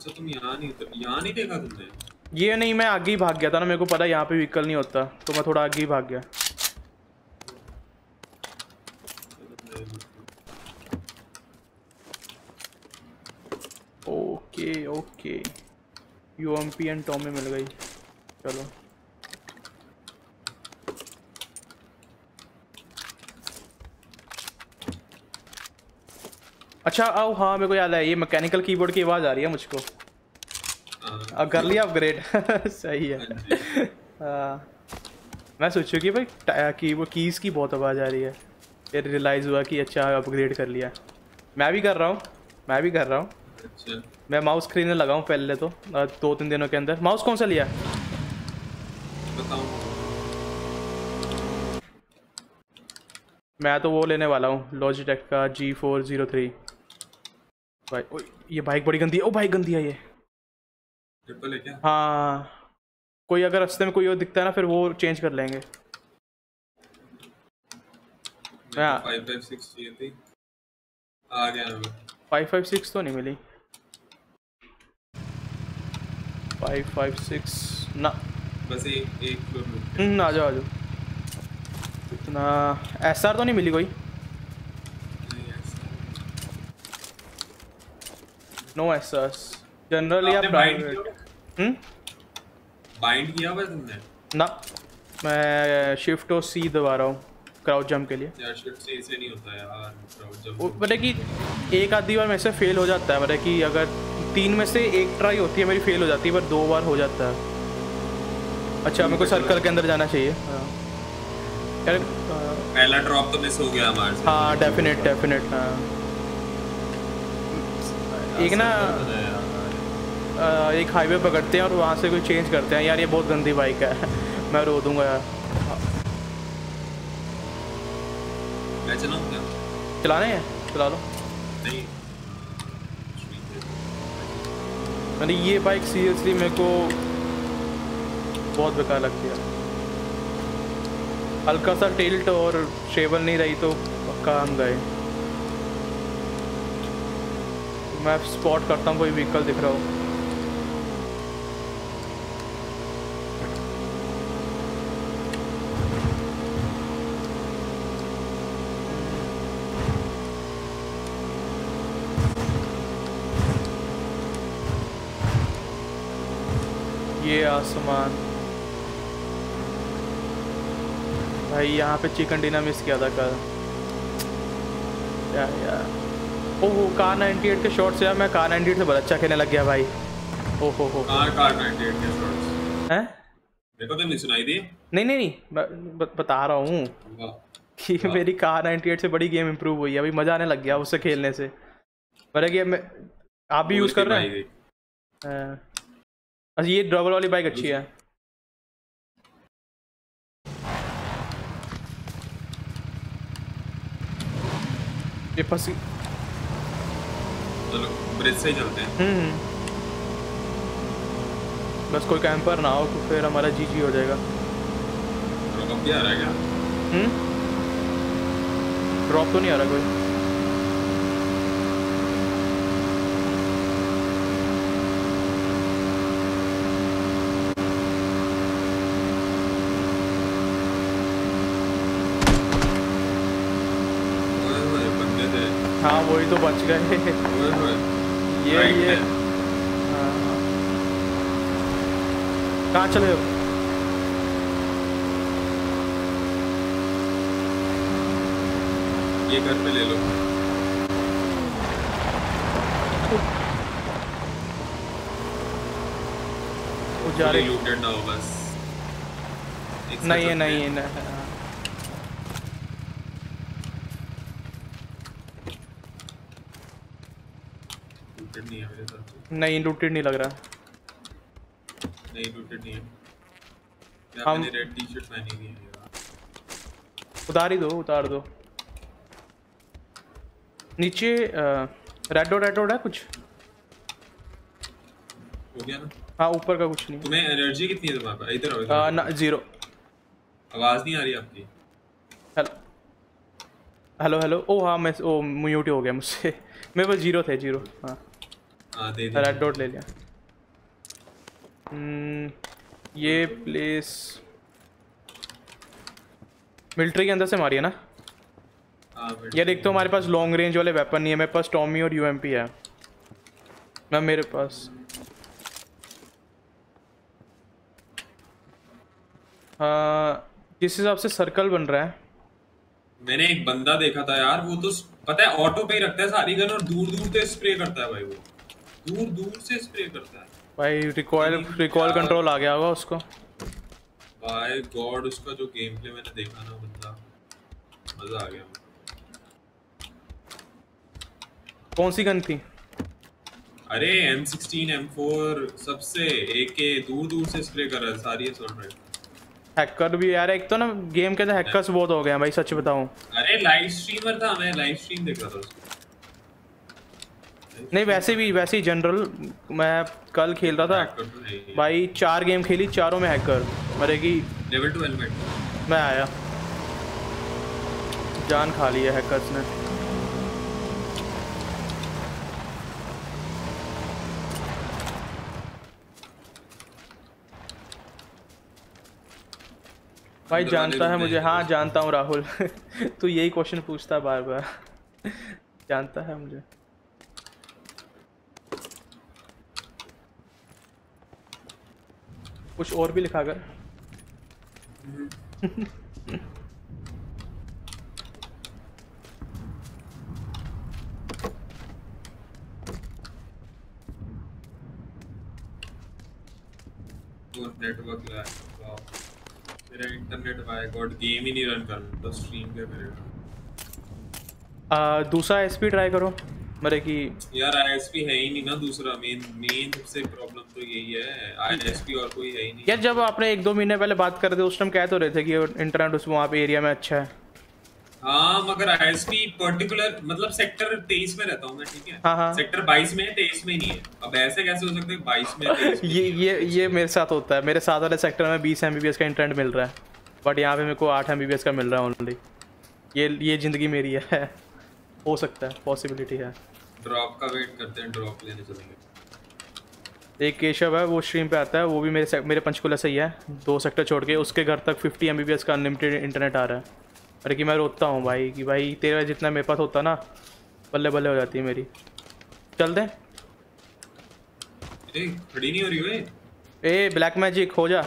अच्छा तुम यहाँ नहीं यहाँ नहीं देखा तुमने?
ये नहीं, मैं आगे ही भाग गया था ना, मेरे को पता यहाँ पे व्हीकल नहीं होता तो मैं थोड़ा आगे ही भाग गया। Okay okay. UMP and Tommy मिल गई। चलो। अच्छा आओ हाँ मेरे को याद है ये मैकेनिकल कीबोर्ड की आवाज़ आ रही है मुझको।
हाँ,
अब कर लिया अपग्रेड सही है।
हाँ जी।
हाँ। मैं सोचू कि भाई की वो कीज़ की बहुत आवाज़ आ रही है। फिर रियलाइज़ हुआ कि अच्छा अपग्रेड कर लिया। मैं भी कर रहा हूँ। मैं भी कर रहा हूँ।
अच्छा।
मैं माउस खरीदने लगा हूँ पहले तो दो तीन दिनों के अंदर। माउस कौन सा लिया? मैं तो वो लेने वाला हूँ लॉजिटेक का जी फोर ज़ीरो थ्री भाई ये बाइक बड़ी गंदी है ओ बाइक गंदी है ये।
ट्रिपल है क्या
हाँ कोई अगर रास्ते में कोई और दिखता है ना फिर वो चेंज कर लेंगे।
फाइव फाइव सिक्स चाहिए थी। आ गया
फाइव फाइव सिक्स तो नहीं मिली। फाइव फाइव सिक्स ना।
बस एक एक में
हम्म, आ जाओ आ जाओ। इतना एस आर तो नहीं मिली कोई
नहीं, ऐसा।
नो एस आर जनरल या प्राइवेट
किया?
हम्म?
बाइंड किया हुआ तुमने?
ना। मैं शिफ्ट और सी दबा रहा हूँ क्राउड जंप के लिए।
यार शिफ्ट से नहीं होता यार क्राउड जब
वो मतलब कि एक आधी बार मेरे से फेल हो जाता है मतलब कि अगर तीन में से एक ट्राई होती है मेरी फेल हो जाती है पर दो बार हो जाता है। अच्छा मेरे को सर्कल के अंदर जाना चाहिए। हाँ। यार
पहला ड्रॉप तो मिस हो गया हमारे से।
हाँ डेफिनेट डेफिनेट हाँ। एक ना एक हाईवे पकड़ते हैं और वहाँ से कोई चेंज करते हैं। यार ये बहुत गंदी बाइक है। मैं रो दूँगा यार।
मैं चलाऊं क्या
चलाने हैं? चला लो।
नहीं।
मैंने ये बाइक सीरियसली मेरे को बहुत बेकार लगती है। हल्का सा टिल्ट और शेबल नहीं रही तो पक्का हम गए मैं स्पॉट करता हूँ, कोई व्हीकल दिख रहा हो। ये आसमान। भाई, यहाँ पे चिकन डिनर मिस किया था कल। क्या यार ओहो कार 98 के शॉट से यार मैं कार 98 से बहुत अच्छा खेलने लग गया भाई। ओहो हो
कार कार 98 के शॉट्स
हैं?
को तो नहीं सुनाई दी।
नहीं नहीं नहीं ब- बता रहा हूँ कि मेरी कार 98 से बड़ी गेम इंप्रूव हुई है। अभी मज़ा आने लग गया उससे खेलने से। मेरा गेम में आप भी यूज़ कर रहे हैं? हाँ। अच्छा ये डबल वाली बाइक अच्छी है। ये फंसी
चलो ब्रिज से ही चलते हैं।
हम्म। बस कोई कैंपर ना हो तो फिर हमारा जी जी हो जाएगा।
ड्रॉप भी आ रहा है क्या?
हम्म। ड्रॉप तो नहीं आ रहा कोई
ओए होए बंदे थे
हाँ वही तो बच गए। ये
Right
ये।
हाँ।
कहाँ चले हो?
ये घर पे ले लो।
जा रहे
लूटेड ना हो बस।
नहीं है नहीं
हाँ। लूटेड नहीं है मेरे साथ
नहीं लूटेड नहीं लग रहा।
नहीं लूटेड नहीं है।
हम-
रेड टी शर्ट पहनी हुई है?
उतार ही दो उतार दो। नीचे रेड डॉट रेड डॉट है कुछ?
हो गया ना?
हाँ ऊपर का कुछ नहीं।
तुम्हें एनर्जी कितनी है तुम्हारे पास? इधर
आ,
आओ।
ना ज़ीरो
आवाज़ नहीं आ रही आपकी।
हेलो। Hello hello. ओ हाँ मैं ओ म्यूट हो गया मुझसे। मेरे पास ज़ीरो थे ज़ीरो हाँ।
हाँ दे दे
रेड डॉट ले लिया। हम्म, ये प्लेस मिलिट्री के अंदर से मारी है ना?
हाँ
यार एक तो हमारे पास लॉन्ग रेंज वाले वेपन नहीं है मेरे पास टॉमी और यूएमपी है। ना मेरे पास। हाँ जिस हिसाब से सर्कल बन रहा है?
मैंने एक बंदा देखा था यार वो तो पता है ऑटो पे ही रखता है सारी गन और दूर दूर से स्प्रे करता है भाई वो। दूर दूर से स्प्रे करता है।
भाई रिकॉयल रिकॉल कंट्रोल आ गया होगा उसको।
बाय गॉड उसका जो गेम प्ले मैंने देखा ना बंदा मज़ा आ गया।
कौन सी गन थी?
अरे M16 M4 सबसे एक के दूर दूर से स्प्रे कर रहा है सारी असॉल्ट राइफल
हैकर भी यार एक तो ना गेम के अंदर हैकर्स बहुत हो गए हैं भाई सच बताऊँ।
अरे लाइव स्ट्रीमर था मैं लाइव स्ट्रीम देख रहा था उसका।
नहीं वैसे भी वैसे ही जनरल मैं कल खेल रहा था।
तो।
भाई चार गेम खेली चारों में हैकर मरेगी।
लेवल टू हेलमेट
मैं आया। जान खा ली है हैकर्स ने। भाई जानता है मुझे।
हाँ।
जानता हूँ राहुल। तू यही क्वेश्चन पूछता बार बार जानता है मुझे। कुछ और भी लिखा कर।
नेटवर्क मेरा इंटरनेट गॉड गेम ही नहीं रन कर रहा स्ट्रीम
दूसरा एसपी ट्राई करो। मरे की
यार आईएसपी है ही नहीं ना दूसरा मेन मेन सबसे प्रॉब्लम तो यही है। आईएसपी और कोई है ही नहीं।
यार जब आपने एक दो महीने पहले बात कर रहे थे उस टाइम कह तो रहे थे कि इंटरनेट उस वहाँ पे एरिया में अच्छा है।
हाँ मगर आईएसपी पर्टिकुलर मतलब सेक्टर 23 में रहता हूँ मैं ठीक है?
हाँ, हाँ।
सेक्टर 22 में है 23 में नहीं है। अब ऐसे कैसे हो सकता है 22 में 23 में
ये ये ये मेरे साथ होता है। मेरे साथ वाले सेक्टर में बीस एम का इंटरनेट मिल रहा है। बट यहाँ पे मेरे को आठ एम का मिल रहा है ओनली ये ये ज़िंदगी मेरी है। हो सकता है पॉसिबिलिटी है।
ड्रॉप का वेट करते हैं ड्रॉप लेने चलेंगे।
एक केशव है वो स्ट्रीम पे आता है वो भी मेरे मेरे पंचकुला से ही है दो सेक्टर छोड़ के उसके घर तक फिफ्टी एम का अनलिमिटेड इंटरनेट आ रहा है। अरे कि मैं रोता हूँ भाई कि भाई तेरा जितना मेरे पास होता ना बल्ले बल्ले हो जाती है मेरी। चल दे।
खड़ी नहीं हो रही ओए
ए ब्लैक मैजिक हो जा।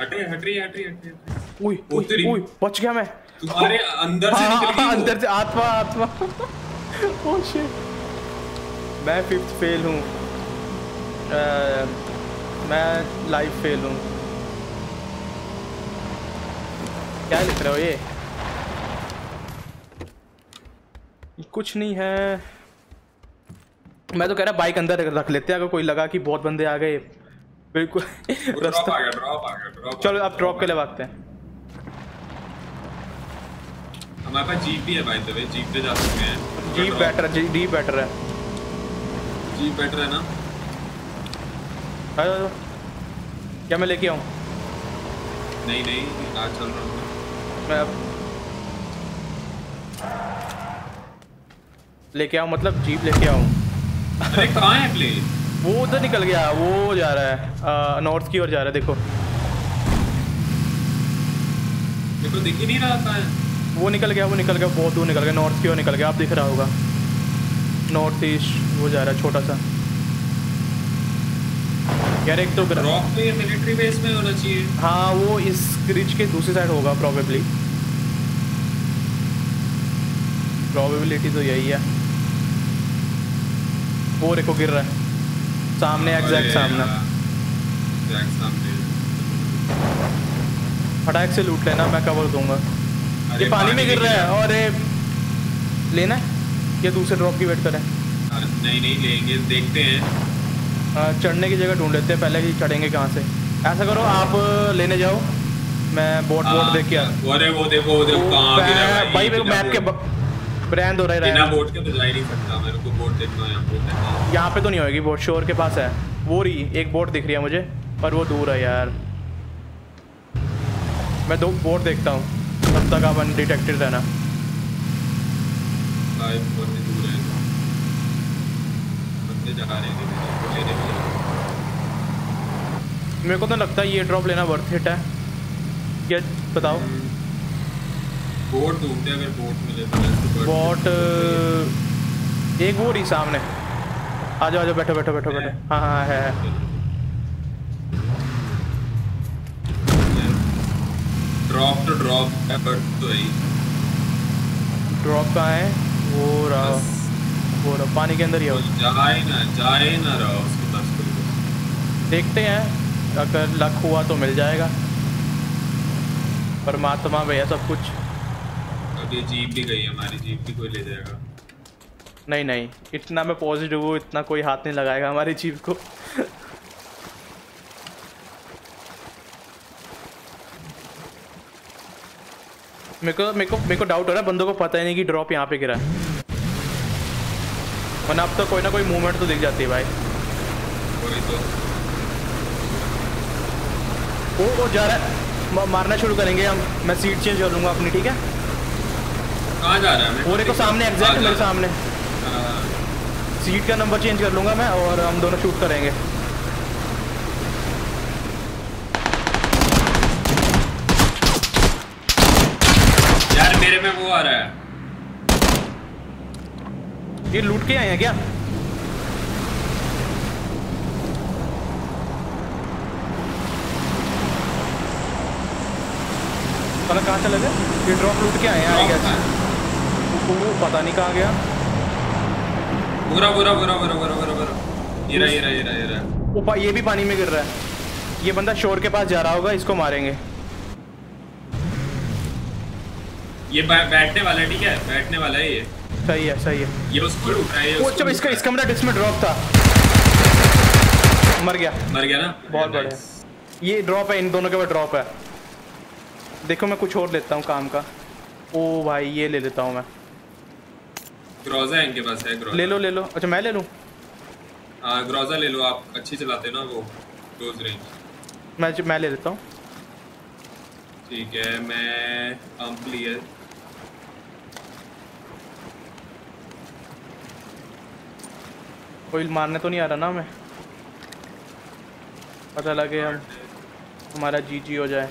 हटे हट रही हट रही हट रही
उई उई बच गया मैं।
तुम्हारे अंदर से निकल
हाँ,
गई
अंदर से आत्मा आत्मा। ओह शिट मैं फिफ्थ फेल हूँ। मैं लाइव फेल हूँ। क्या लिख रहे हो ये? कुछ नहीं है। मैं तो कह रहा बाइक अंदर रख लेते हैं अगर कोई लगा कि बहुत बंदे आ गए। बिल्कुल। रास्ता
आ गया ड्रॉप आ गया ड्रॉप
चलो आप ड्रॉप के लिए भागते हैं।
हमारे पास जीप भी है भाई द वे जीप पे जा सकते हैं।
जीप बेटर जी जीप बेटर है।
जीप बेटर है ना?
आ जाओ, क्या मैं लेके आऊँ?
नहीं नहीं आज चल रहा हूँ।
मैं अब लेके आऊँ मतलब जीप लेके आऊँ।
अरे कहाँ है प्लेन
वो उधर निकल गया वो जा रहा है नॉर्थ की ओर जा रहा है देखो।
को दिख ही नहीं रहा था
वो निकल गया वो निकल गया बहुत दूर निकल गया नॉर्थ की ओर निकल गया आप दिख रहा होगा। नॉर्थ ईस्ट वो जा रहा है छोटा सा। यार एक तो
तो ये मिलिट्री बेस में होना चाहिए।
हाँ वो इस क्रिच के दूसरी साइड होगा प्रॉबेबली प्रोबेबिलिटी तो यही है। वो देखो गिर रहा है। सामने एग्जैक्ट सामने।
यार, एग्जैक्ट सामने।
फटाक से लूट लेना मैं कवर दूँगा। ये पानी में गिर रहा है। और ये लेना है। या दूसरे ड्रॉप की वेट करें?
नहीं नहीं लेंगे देखते हैं।
हाँ, चढ़ने की जगह ढूंढ लेते हैं पहले कि चढ़ेंगे कहाँ से। ऐसा करो आप लेने जाओ। मैं बोट बोट देख के
हाँ, अरे वो देखो वो देखो कहाँ गिरा है
भाई मेरे मैप के ब्रांड हो रहा है बिना
बोट के तो जा ही नहीं सकता मेरे को बोट देखना है यहाँ बोट देखना है।
यहाँ पे तो नहीं होगी बोट शोर के पास है। वो रही एक बोट दिख रही है मुझे पर वो दूर है यार। मैं दो बोट देखता हूँ तब तक आप अनडिटेक्टेड रहना।
गाइस बहुत दूर है। बंदे जा रहे हैं लेकिन लेने भी।
मेरे को तो लगता है ये ड्रॉप लेना वर्थ इट है। क्या बताओ।
बोट ढूंढते हैं अगर बोट मिले तो।
बॉट एक वो रही सामने। आ जाओ आ जाओ बैठो बैठो बैठो बैठो। हाँ हाँ है है।
ड्रॉप तो ड्रॉप है बट तो ही
ड्रॉप कहाँ है? वो रहा वो रहा पानी के अंदर ही है
जाए ना जाए ना रहा उसके पास कोई।
देखते हैं अगर लक हुआ तो मिल जाएगा। परमात्मा भैया सब कुछ।
अब ये जीप भी गई हमारी जीप भी कोई ले जाएगा।
नहीं नहीं इतना मैं पॉजिटिव हूँ इतना कोई हाथ नहीं लगाएगा हमारी जीप को। मेरे को मेरे को मेरे को डाउट हो रहा है बंदों को पता ही नहीं कि ड्रॉप यहाँ पे गिरा है। वरना अब तो कोई ना कोई मूवमेंट तो दिख जाती है भाई।
तो।
वो वो जा रहा है। मारना शुरू करेंगे हम। मैं सीट चेंज कर लूँगा अपनी ठीक है?
कहाँ जा रहा है मैं
वो देखो सामने एग्जैक्ट मेरे सामने।
हाँ,
सीट का नंबर चेंज कर लूँगा मैं और हम दोनों शूट करेंगे
यार मेरे में वो आ रहा है
ये लूट के आए हैं क्या? पता कहाँ चले गए ये ड्रॉप लूट के आए हैं आई गेस पता नहीं कहाँ गया।
बुरा बुरा बुरा बुरा बुरा बुरा बुरा ये रहा ये रहा ये रहा ये रहा।
ये भी पानी में गिर रहा है। ये बंदा शोर के पास जा रहा होगा इसको मारेंगे।
ये बैठने वाला है ठीक है? बैठने वाला है ये।
सही है सही है।
ये उसको लूट रहा है ये उसको
इसका इसका मेरा डिस्क में ड्रॉप था। मर गया।
मर गया ना?
बहुत बढ़िया। ये ड्रॉप है इन दोनों के पास ड्रॉप है। देखो मैं कुछ और लेता हूँ काम का। ओ भाई ये ले लेता हूँ मैं।
ग्रोजा इनके पास है ग्रोजा
ले लो ले लो। अच्छा मैं ले लूँ?
हाँ ग्रोजा ले लो आप अच्छी चलाते हो ना वो क्लोज रेंज
मैं मैं ले लेता हूँ।
ठीक है मैं अम्पली है
कोई मारने तो नहीं आ रहा ना हमें? पता लगे हम हमारा जी जी हो जाए।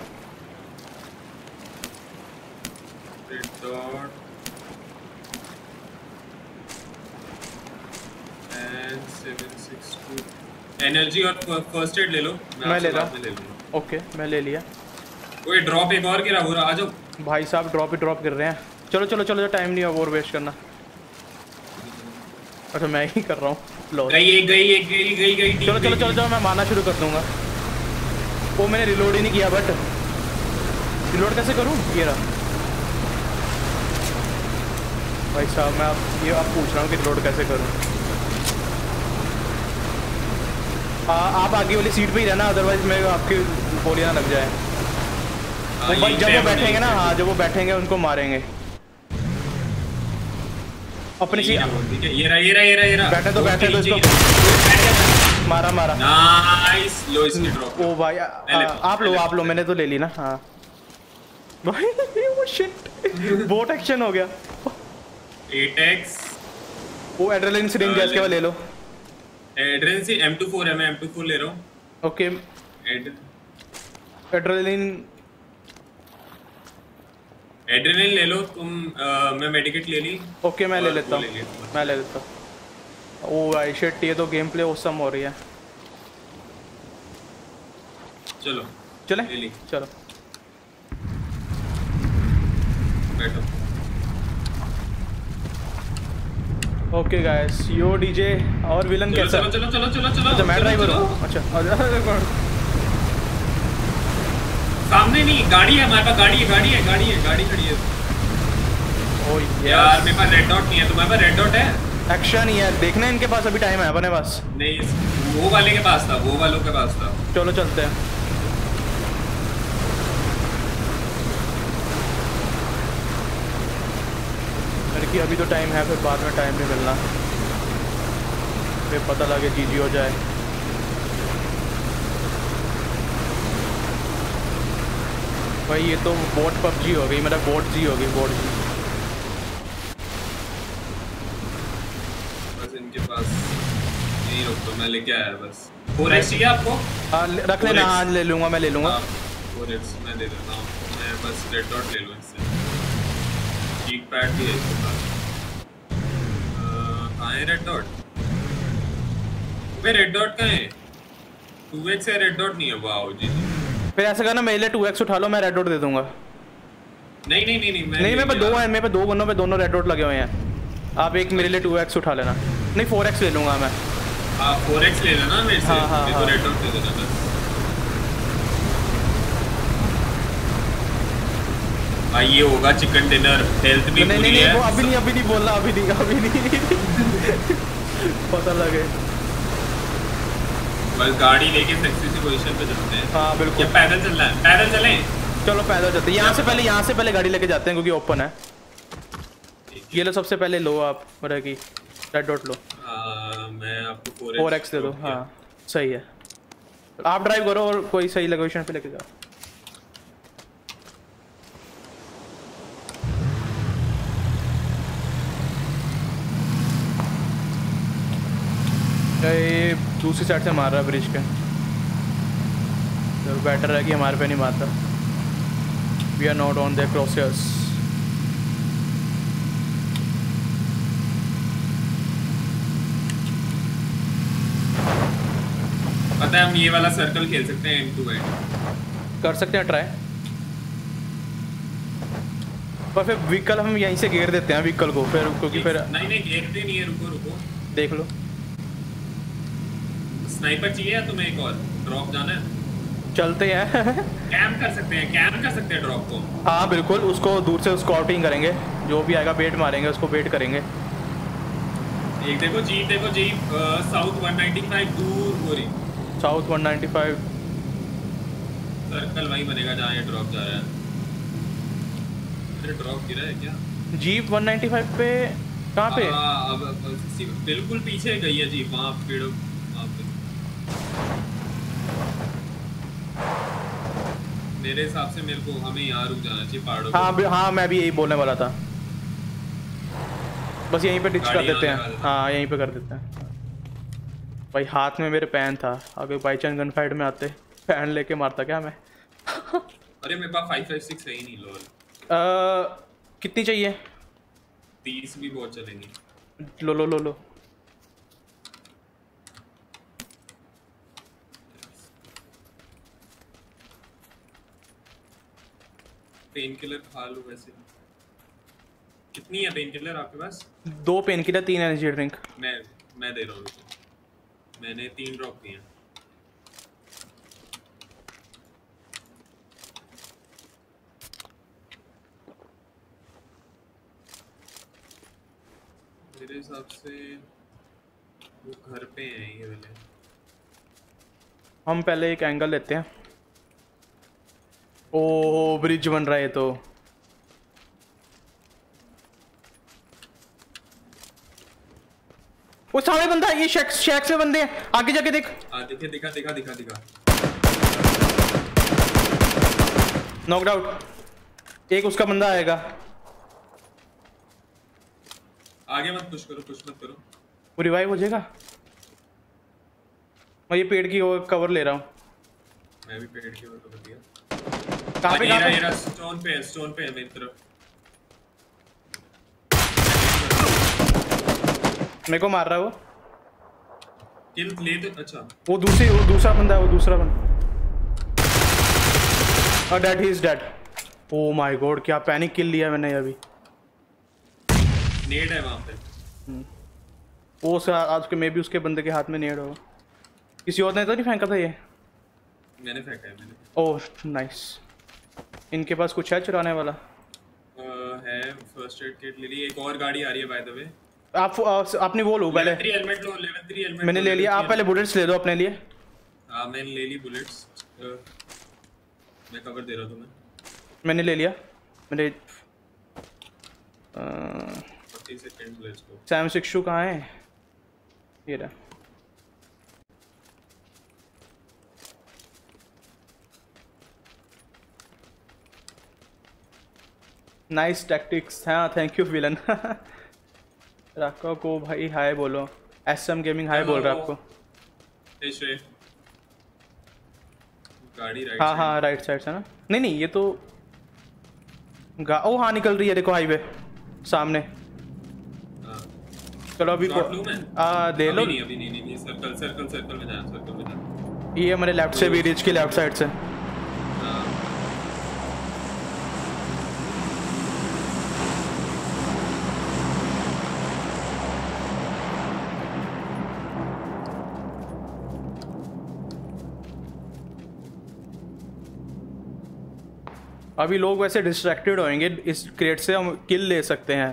एनर्जी और फ़र्स्ट एड ले लो।
मैं ले रहा।
में ले लूँगा।
ओके मैं ले लिया।
ओए ड्रॉप एक और गिरा पूरा आ जाओ।
भाई साहब ड्रॉप ही ड्रॉप कर रहे हैं। चलो चलो चलो टाइम नहीं है और वेस्ट करना। अच्छा मैं ही कर रहा हूँ। लो
गई एक गई एक गई गई गई
चलो चलो चलो चलो मैं मारना शुरू कर दूँगा। वो मैंने रिलोड ही नहीं किया बट रिलोड कैसे करूँ? ये रहा। भाई साहब मैं आप ये आप पूछ रहा हूँ कि रिलोड कैसे करूँ। आप आगे वाली सीट पे ही रहना अदरवाइज़ मैं आपकी गोलियाँ लग जाए।
हाँ,
भाई जब वो बैठेंगे ना
हाँ
जब वो बैठेंगे उनको मारेंगे। अपनी सी
ये रहा ये रहा ये रहा ये रहा।
बैठे तो बैठे तो इसको-। मारा मारा।
नाइस लो इसकी ड्रॉप
ओ भाई आप लो आप लो मैंने तो ले ली ना हाँ। भाई वो शिट बोट एक्शन हो गया।
एटेक्स
वो एड्रेलिन सिरिंज गैस के बाद ले लो।
एड्रेन एम टू फोर है मैं एम टू फोर ले रहा हूँ।
ओके
एड
एड्रेलिन
एड्रेनलिन ले लो तुम अ, मैं मेडिकेट ले ली।
ओके okay, मैं ले लेता
वो ले
हूँ मैं ले लेता हूँ। ओ भाई शिट ये तो गेम प्ले औसम हो रही है।
चलो
चले?
ले ली।
चलो।
बैठो।
ओके गाइस यो डीजे और विलन कैसा
चलो चलो चलो चलो चलो।
अच्छा मैं ड्राइवर। हूँ। अच्छा अच्छा
सामने नहीं गाड़ी है हमारे पास गाड़ी है गाड़ी है गाड़ी है गाड़ी खड़ी है।
ओ
यार मेरे पास रेड डॉट नहीं है तुम्हारे पास रेड डॉट है?
एक्शन ही है देखना इनके पास अभी टाइम है अपने पास।
नहीं वो वाले के पास था वो वालों के पास था।
चलो चलते हैं। क्योंकि अभी तो टाइम है फिर बाद में टाइम नहीं मिलना। फिर पता लगे जी हो जाए। भाई ये तो बोट पबजी हो गई मतलब बोट जी हो गई बोट जी
बस इनके पास नहीं रुक तो मैं लेके आया बस। फोर एक्स चाहिए आपको?
हाँ ले- रख लेना
4x
हाँ ले लूँगा मैं ले लूँगा।
फोर एक्स मैं दे देता हूँ। मैं बस रेड डॉट ले लूँ इससे। कीक पैड भी है इसके पास। कहाँ है रेड डॉट वे रेड डॉट कहाँ है? टू एक्स है रेड डॉट नहीं है। वाओ जी जी।
फिर ऐसा करना मेरे लिए टू एक्स उठा लो मैं रेड डॉट दे दूँगा।
नहीं नहीं नहीं नहीं मैं
नहीं मेरे पे दो। हैं मेरे पे दो गनों पे दोनों रेड डॉट लगे हुए हैं। आप एक मेरे लिए टू एक्स उठा लेना। नहीं फोर एक्स ले लूँगा मैं।
आप फोर एक्स ले लेना मेरे से।
हाँ, हाँ, हाँ।
रेड डॉट दे देना ये होगा चिकन डिनर हेल्थ भी
नहीं नहीं नहीं
है।
वो अभी नहीं अभी नहीं बोलना अभी नहीं अभी नहीं। पता लगे।
बस गाड़ी लेके सेक्सी सी पोजीशन पे चलते हैं।
हाँ बिल्कुल।
पैदल चलना है? पैदल चलें?
चलो पैदल चलते हैं। यहाँ से पहले यहाँ से पहले गाड़ी लेके जाते हैं क्योंकि ओपन है। ये लो सबसे पहले लो आप कि। रेड डॉट लो।
आ, मैं आपको फोर
फोर दे दो। हाँ सही है। आप ड्राइव करो और कोई सही लोकेशन पे लेके जाओ। ये दूसरी साइड से मार रहा है ब्रिज के। तो बेटर है कि हमारे पे नहीं मारता। We are not on the crosshairs
पता है हम ये वाला सर्कल खेल सकते हैं एंड टू एंड
कर सकते हैं ट्राई पर फिर व्हीकल हम यहीं से घेर देते हैं व्हीकल को। फिर क्योंकि फिर
नहीं नहीं घेरते नहीं है रुको रुको।
देख लो।
स्नाइपर चाहिए या तुम्हें एक और? ड्रॉप जाना है?
चलते हैं।
कैम कर सकते हैं कैम कर सकते हैं ड्रॉप को।
हाँ बिल्कुल। उसको दूर से स्कॉटिंग करेंगे। जो भी आएगा बेट मारेंगे उसको बेट करेंगे।
एक देखो जीप देखो जीप साउथ 195 दूर हो रही।
साउथ 195
सर्कल वहीं बनेगा जहाँ ये ड्रॉप जा रहा है। मेरे ड्रॉप गिरा है क्या?
जीप 195 पे कहाँ पे?
हाँ, अब बिल्कुल पीछे गई है जीप वहाँ पेड़ मेरे हिसाब से मेरे को हमें यहाँ रुक जाना चाहिए पहाड़ों
हाँ भी- हाँ मैं भी यही बोलने वाला था। बस यहीं पे डिच कर देते हैं। हाँ यहीं पे कर देते हैं। भाई हाथ में मेरे पैन था। अगर बाई चांस गन फाइट में आते। पैन लेके मारता क्या मैं?
अरे मेरे पास फाइव फाइव सिक्स है ही नहीं लोल
कितनी चाहिए?
तीस भी बहुत चलेंगी।
लो लो लो लो।
पेन किलर खा लो वैसे। कितनी है पेन किलर आपके पास?
दो पेन किलर तीन एनर्जी ड्रिंक
मैं मैं दे रहा हूँ। मैंने तीन ड्रॉप किए हैं। मेरे हिसाब से वो घर पे हैं ये वाले।
हम पहले एक एंगल लेते हैं। ओ ब्रिज बन रहा है तो। वो सामने बंदा ये शेक शेक से बंदे हैं। आगे जाके देख।
हाँ दिखे दिखा दिखा दिखा दिखा।
नॉकड आउट एक उसका बंदा आएगा।
आगे मत पुश करो पुश मत करो।
वो रिवाइव हो जाएगा। मैं ये पेड़ की कवर ले रहा हूँ।
मैं भी पेड़ के ऊपर कर दिया
कहाँ पे कहाँ पे?
स्टोन पे स्टोन पे मेरी तरफ़।
मेरे को मार रहा है वो।
किल ले तो अच्छा।
वो दूसरी वो दूसरा बंदा है वो दूसरा बंदा। और dead he is dead oh my god क्या पैनिक किल लिया मैंने अभी।
नेड है वहाँ पे।
वो उसका आज के मे भी उसके बंदे के हाथ में नेड़ होगा किसी और ने तो नहीं फेंका था ये?
मैंने फेंका है मैंने
ओह नाइस इनके पास कुछ है चुराने वाला?
है फ़र्स्ट एड किट ले ली। एक और गाड़ी आ रही है बाय द वे
आप आ, आपने वो लो पहले।
लेवल 3 हेलमेट लो लेवल 3 हेलमेट
मैंने ले लिया। आप पहले बुलेट्स ले दो अपने लिए।
हाँ मैंने ले ली बुलेट्स मैं कवर दे रहा तुम्हें।
मैंने ले लिया। मैंने
30 seconds let's go
सैम सिक्सू कहाँ है? ये रहा। नाइस टैक्टिक्स हाँ थैंक यू विलन राका को भाई हाय बोलो। एस एम गेमिंग हाय बोल रहा है आपको।
गाड़ी
हाँ हाँ राइट साइड से ना। नहीं नहीं ये तो ओ हाँ निकल रही है देखो हाईवे सामने।
हाँ।
चलो अभी
मैं?
आ, दे लो।
अभी नहीं अभी नहीं नहीं नहीं सर्कल सर्कल सर्कल में जाना सर्कल में जाना।
ये हमारे लेफ़्ट से भी रिच की लेफ़्ट साइड से। अभी लोग वैसे डिस्ट्रैक्टेड होंगे इस क्रेट से हम किल ले सकते हैं।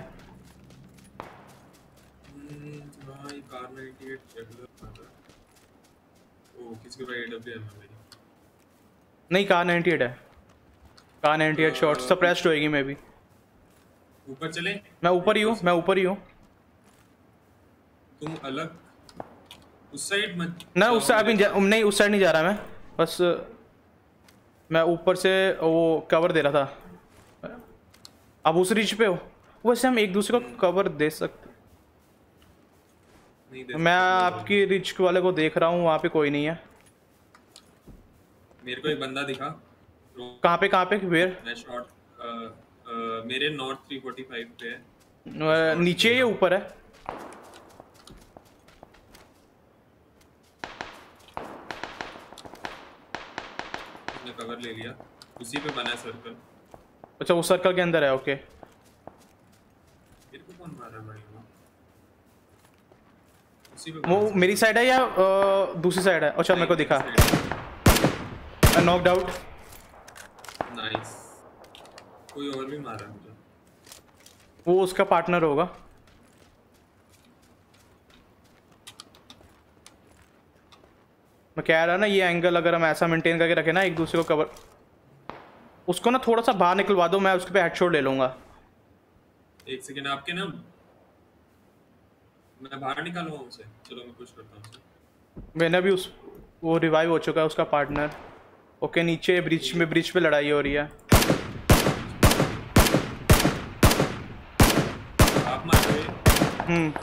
कार 98 रेगुलर मारा ओ किसके पास एडब्ल्यूएम
नहीं कार 98 है। कार 98 शॉट सप्रेस्ड होएगी मे भी।
ऊपर चले?
मैं ऊपर ही हूँ मैं ऊपर ही हूँ।
तुम अलग उस साइड मत
ना उस साइड अभी नहीं उस साइड नहीं जा रहा मैं। बस मैं ऊपर से वो कवर दे रहा था। अब उस रिच पे हो? वैसे हम एक दूसरे को कवर दे सकते
नहीं दे
मैं आपकी रिच वाले को देख रहा हूँ वहाँ पे कोई नहीं है।
मेरे को एक बंदा दिखा।
कहाँ पे कहाँ पे वेयर
मैं शॉट मेरे नॉर्थ 345 पे है।
नीचे या ऊपर है?
कवर ले लिया। उसी पे बना है सर्कल
अच्छा वो सर्कल के अंदर है ओके
मेरे को कौन मारा भाई वो? उसी पे
वो मेरी साइड है या दूसरी साइड है? अच्छा मेरे को दिखा। नॉकड आउट
नाइस कोई और भी मारा मुझे?
वो उसका पार्टनर होगा। मैं कह रहा ना ये एंगल अगर हम ऐसा मेंटेन करके रखें ना एक दूसरे को कवर उसको ना थोड़ा सा बाहर निकलवा दो मैं उसके पे हेडशॉट ले लूँगा।
एक सेकंड आपके ना मैं बाहर निकालूँगा उसे चलो मैं कुछ करता हूँ।
मैंने भी उस वो रिवाइव हो चुका है उसका पार्टनर ओके नीचे ब्रिज में ब्रिज पे लड़ाई हो रही है।
आप मार रहे हो?
हम्म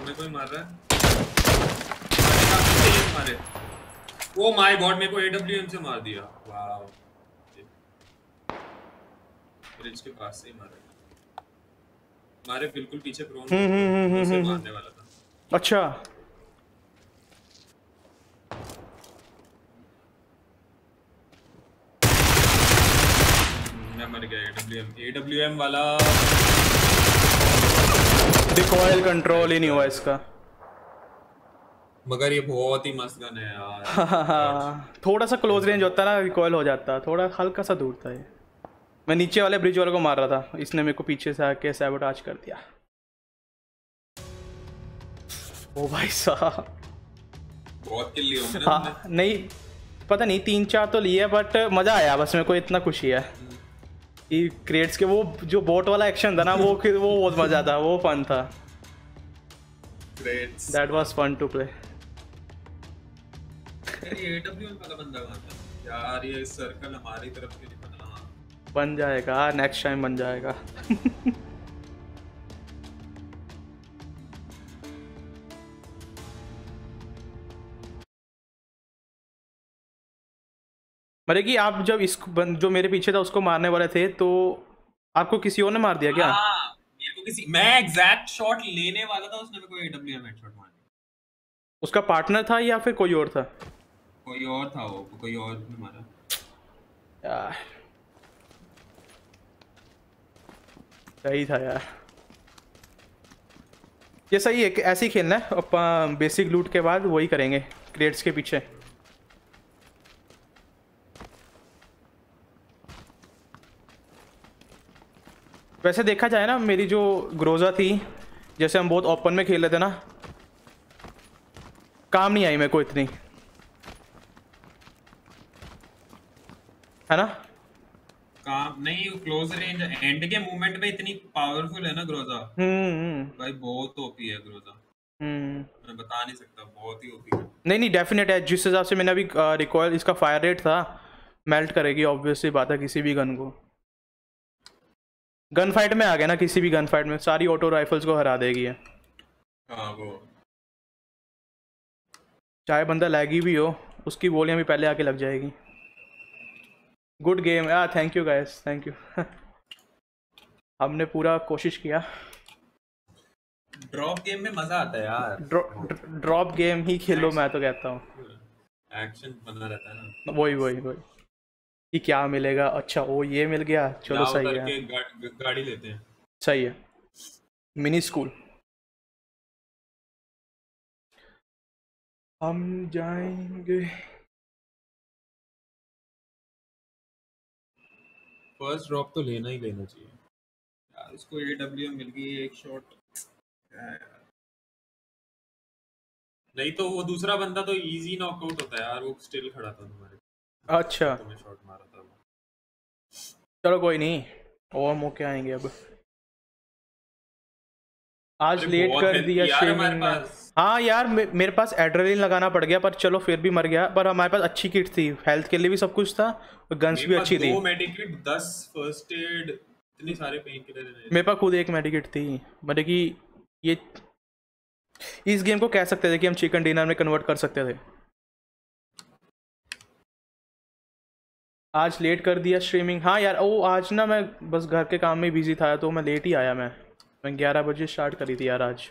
हमें कोई मार रहा है मारे का पीछे ही मारे ओ माय गॉड मेरे को एडब्ल्यूएम से मार दिया। वाओ ब्रिज के पास से ही मारा। मारे बिल्कुल पीछे प्रोन
हम्म, हम्म, हम्म,
उसे
हम्म,
मारने वाला था।
अच्छा।
मैं मर गया एडब्ल्यूएम एडब्ल्यूएम वाला
रिकॉयल कंट्रोल ही नहीं हुआ इसका।
मगर ये बहुत ही मस्त गन है यार।
थोड़ा सा क्लोज रेंज होता ना रिकॉयल हो जाता। थोड़ा हल्का सा दूर था ये। मैं नीचे वाले ब्रिज वाले को मार रहा था। इसने मेरे को पीछे से आके सैबोटाज कर दिया। ओ भाई साहब।
बहुत किल लिए होंगे
हाँ नहीं पता नहीं तीन चार तो लिए बट मज़ा आया। बस मेरे को इतना खुशी है कि क्रेट्स के वो जो बोट वाला एक्शन था ना वो वो बहुत मज़ा था वो फन था। That was fun to play
ये एडब्ल्यूएम वाला बंदा कहाँ था? यार ये सर्कल हमारी तरफ़ से नहीं बन।
जाएगा नेक्स्ट टाइम बन जाएगा। मरे कि आप जब इसको जो मेरे पीछे था उसको मारने वाले थे तो आपको किसी और ने मार दिया क्या?
हाँ, मेरे को किसी मैं एग्जैक्ट शॉट लेने वाला था उसने मेरे को एडब्ल्यूएम हेडशॉट मार दिया।
उसका पार्टनर था या फिर कोई और था?
कोई और था वो? कोई और ने मारा
यार। सही था यार। ये सही है ऐसे ही खेलना है, अपन बेसिक लूट के बाद वही करेंगे क्रेट्स के पीछे। वैसे देखा जाए ना, मेरी जो ग्रोजा थी, जैसे हम बहुत ओपन में खेल रहे थे ना, काम नहीं आई मेरे को इतनी। है ना?
काम नहीं क्लोज रेंज एंड के मूवमेंट में इतनी पावरफुल है ना ग्रोजा
हम्म हम्म।
भाई बहुत ओपी है ग्रोजा
हम्म।
मैं बता नहीं सकता बहुत ही ओपी है।
नहीं नहीं डेफिनेट है। जिस हिसाब से मैंने अभी रिकॉयल इसका फायर रेट था मेल्ट करेगी ऑब्वियसली बात है किसी भी गन को। गन फाइट में आ गया ना किसी भी गन फाइट में सारी ऑटो राइफल्स को हरा देगी है
हाँ वो।
चाहे बंदा लैगी भी हो उसकी गोलियाँ भी पहले आके लग जाएगी। गुड गेम या thank you guys thank you हमने पूरा कोशिश किया।
ड्रॉप गेम में मज़ा आता है यार।
ड्रॉप गेम ही खेलो मैं तो कहता हूँ।
एक्शन बना रहता है ना।
वही वही वही। कि क्या मिलेगा? अच्छा वो ये मिल गया। चलो सही है।
गा, गाड़ी लेते हैं।
सही है। मिनी स्कूल हम जाएँगे।
फ़र्स्ट ड्रॉप तो लेना ही लेना चाहिए। यार उसको एडब्ल्यू मिल गई एक शॉट नहीं तो वो दूसरा बंदा तो इजी नॉकआउट होता है यार वो स्टिल खड़ा था तुम्हारे।
अच्छा।
तुम्हें शॉट मारा था वो।
चलो कोई नहीं और मौके आएँगे अब। आज लेट कर दिया
पास।
हाँ यार मे, मेरे पास एड्रेलिन लगाना पड़ गया पर चलो फिर भी मर गया पर हमारे पास अच्छी किट थी। हेल्थ के लिए भी सब कुछ था और गन्स भी अच्छी थी।
दो मेडिकेट दस फ़र्स्ट एड इतने सारे पेन किलर
मेरे पास खुद एक मेडिकेट थी। मतलब कि ये इस गेम को कह सकते थे कि हम चिकन डिनर में कन्वर्ट कर सकते थे। आज लेट कर दिया स्ट्रीमिंग हाँ यार ओ आज ना मैं बस घर के काम में बिज़ी था तो मैं लेट ही आया मैं। मैं ग्यारह बजे स्टार्ट करी थी यार आज।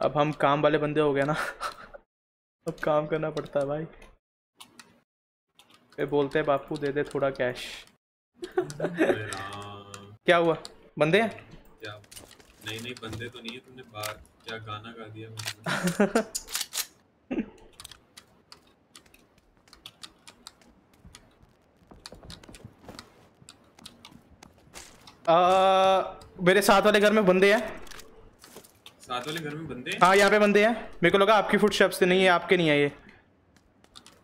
अब हम काम वाले बंदे हो गए ना। अब काम करना पड़ता है भाई। फिर बोलते हैं बापू दे दे थोड़ा कैश क्या हुआ? बंदे हैं?
क्या? नहीं नहीं बंदे तो नहीं है तुमने बात क्या गाना गा दिया
मेरे साथ वाले घर में बंदे हैं।
साथ वाले घर में बंदे हैं?
हाँ यहाँ पे बंदे हैं। मेरे को लगा आपकी फुट से नहीं है आपके नहीं है ये।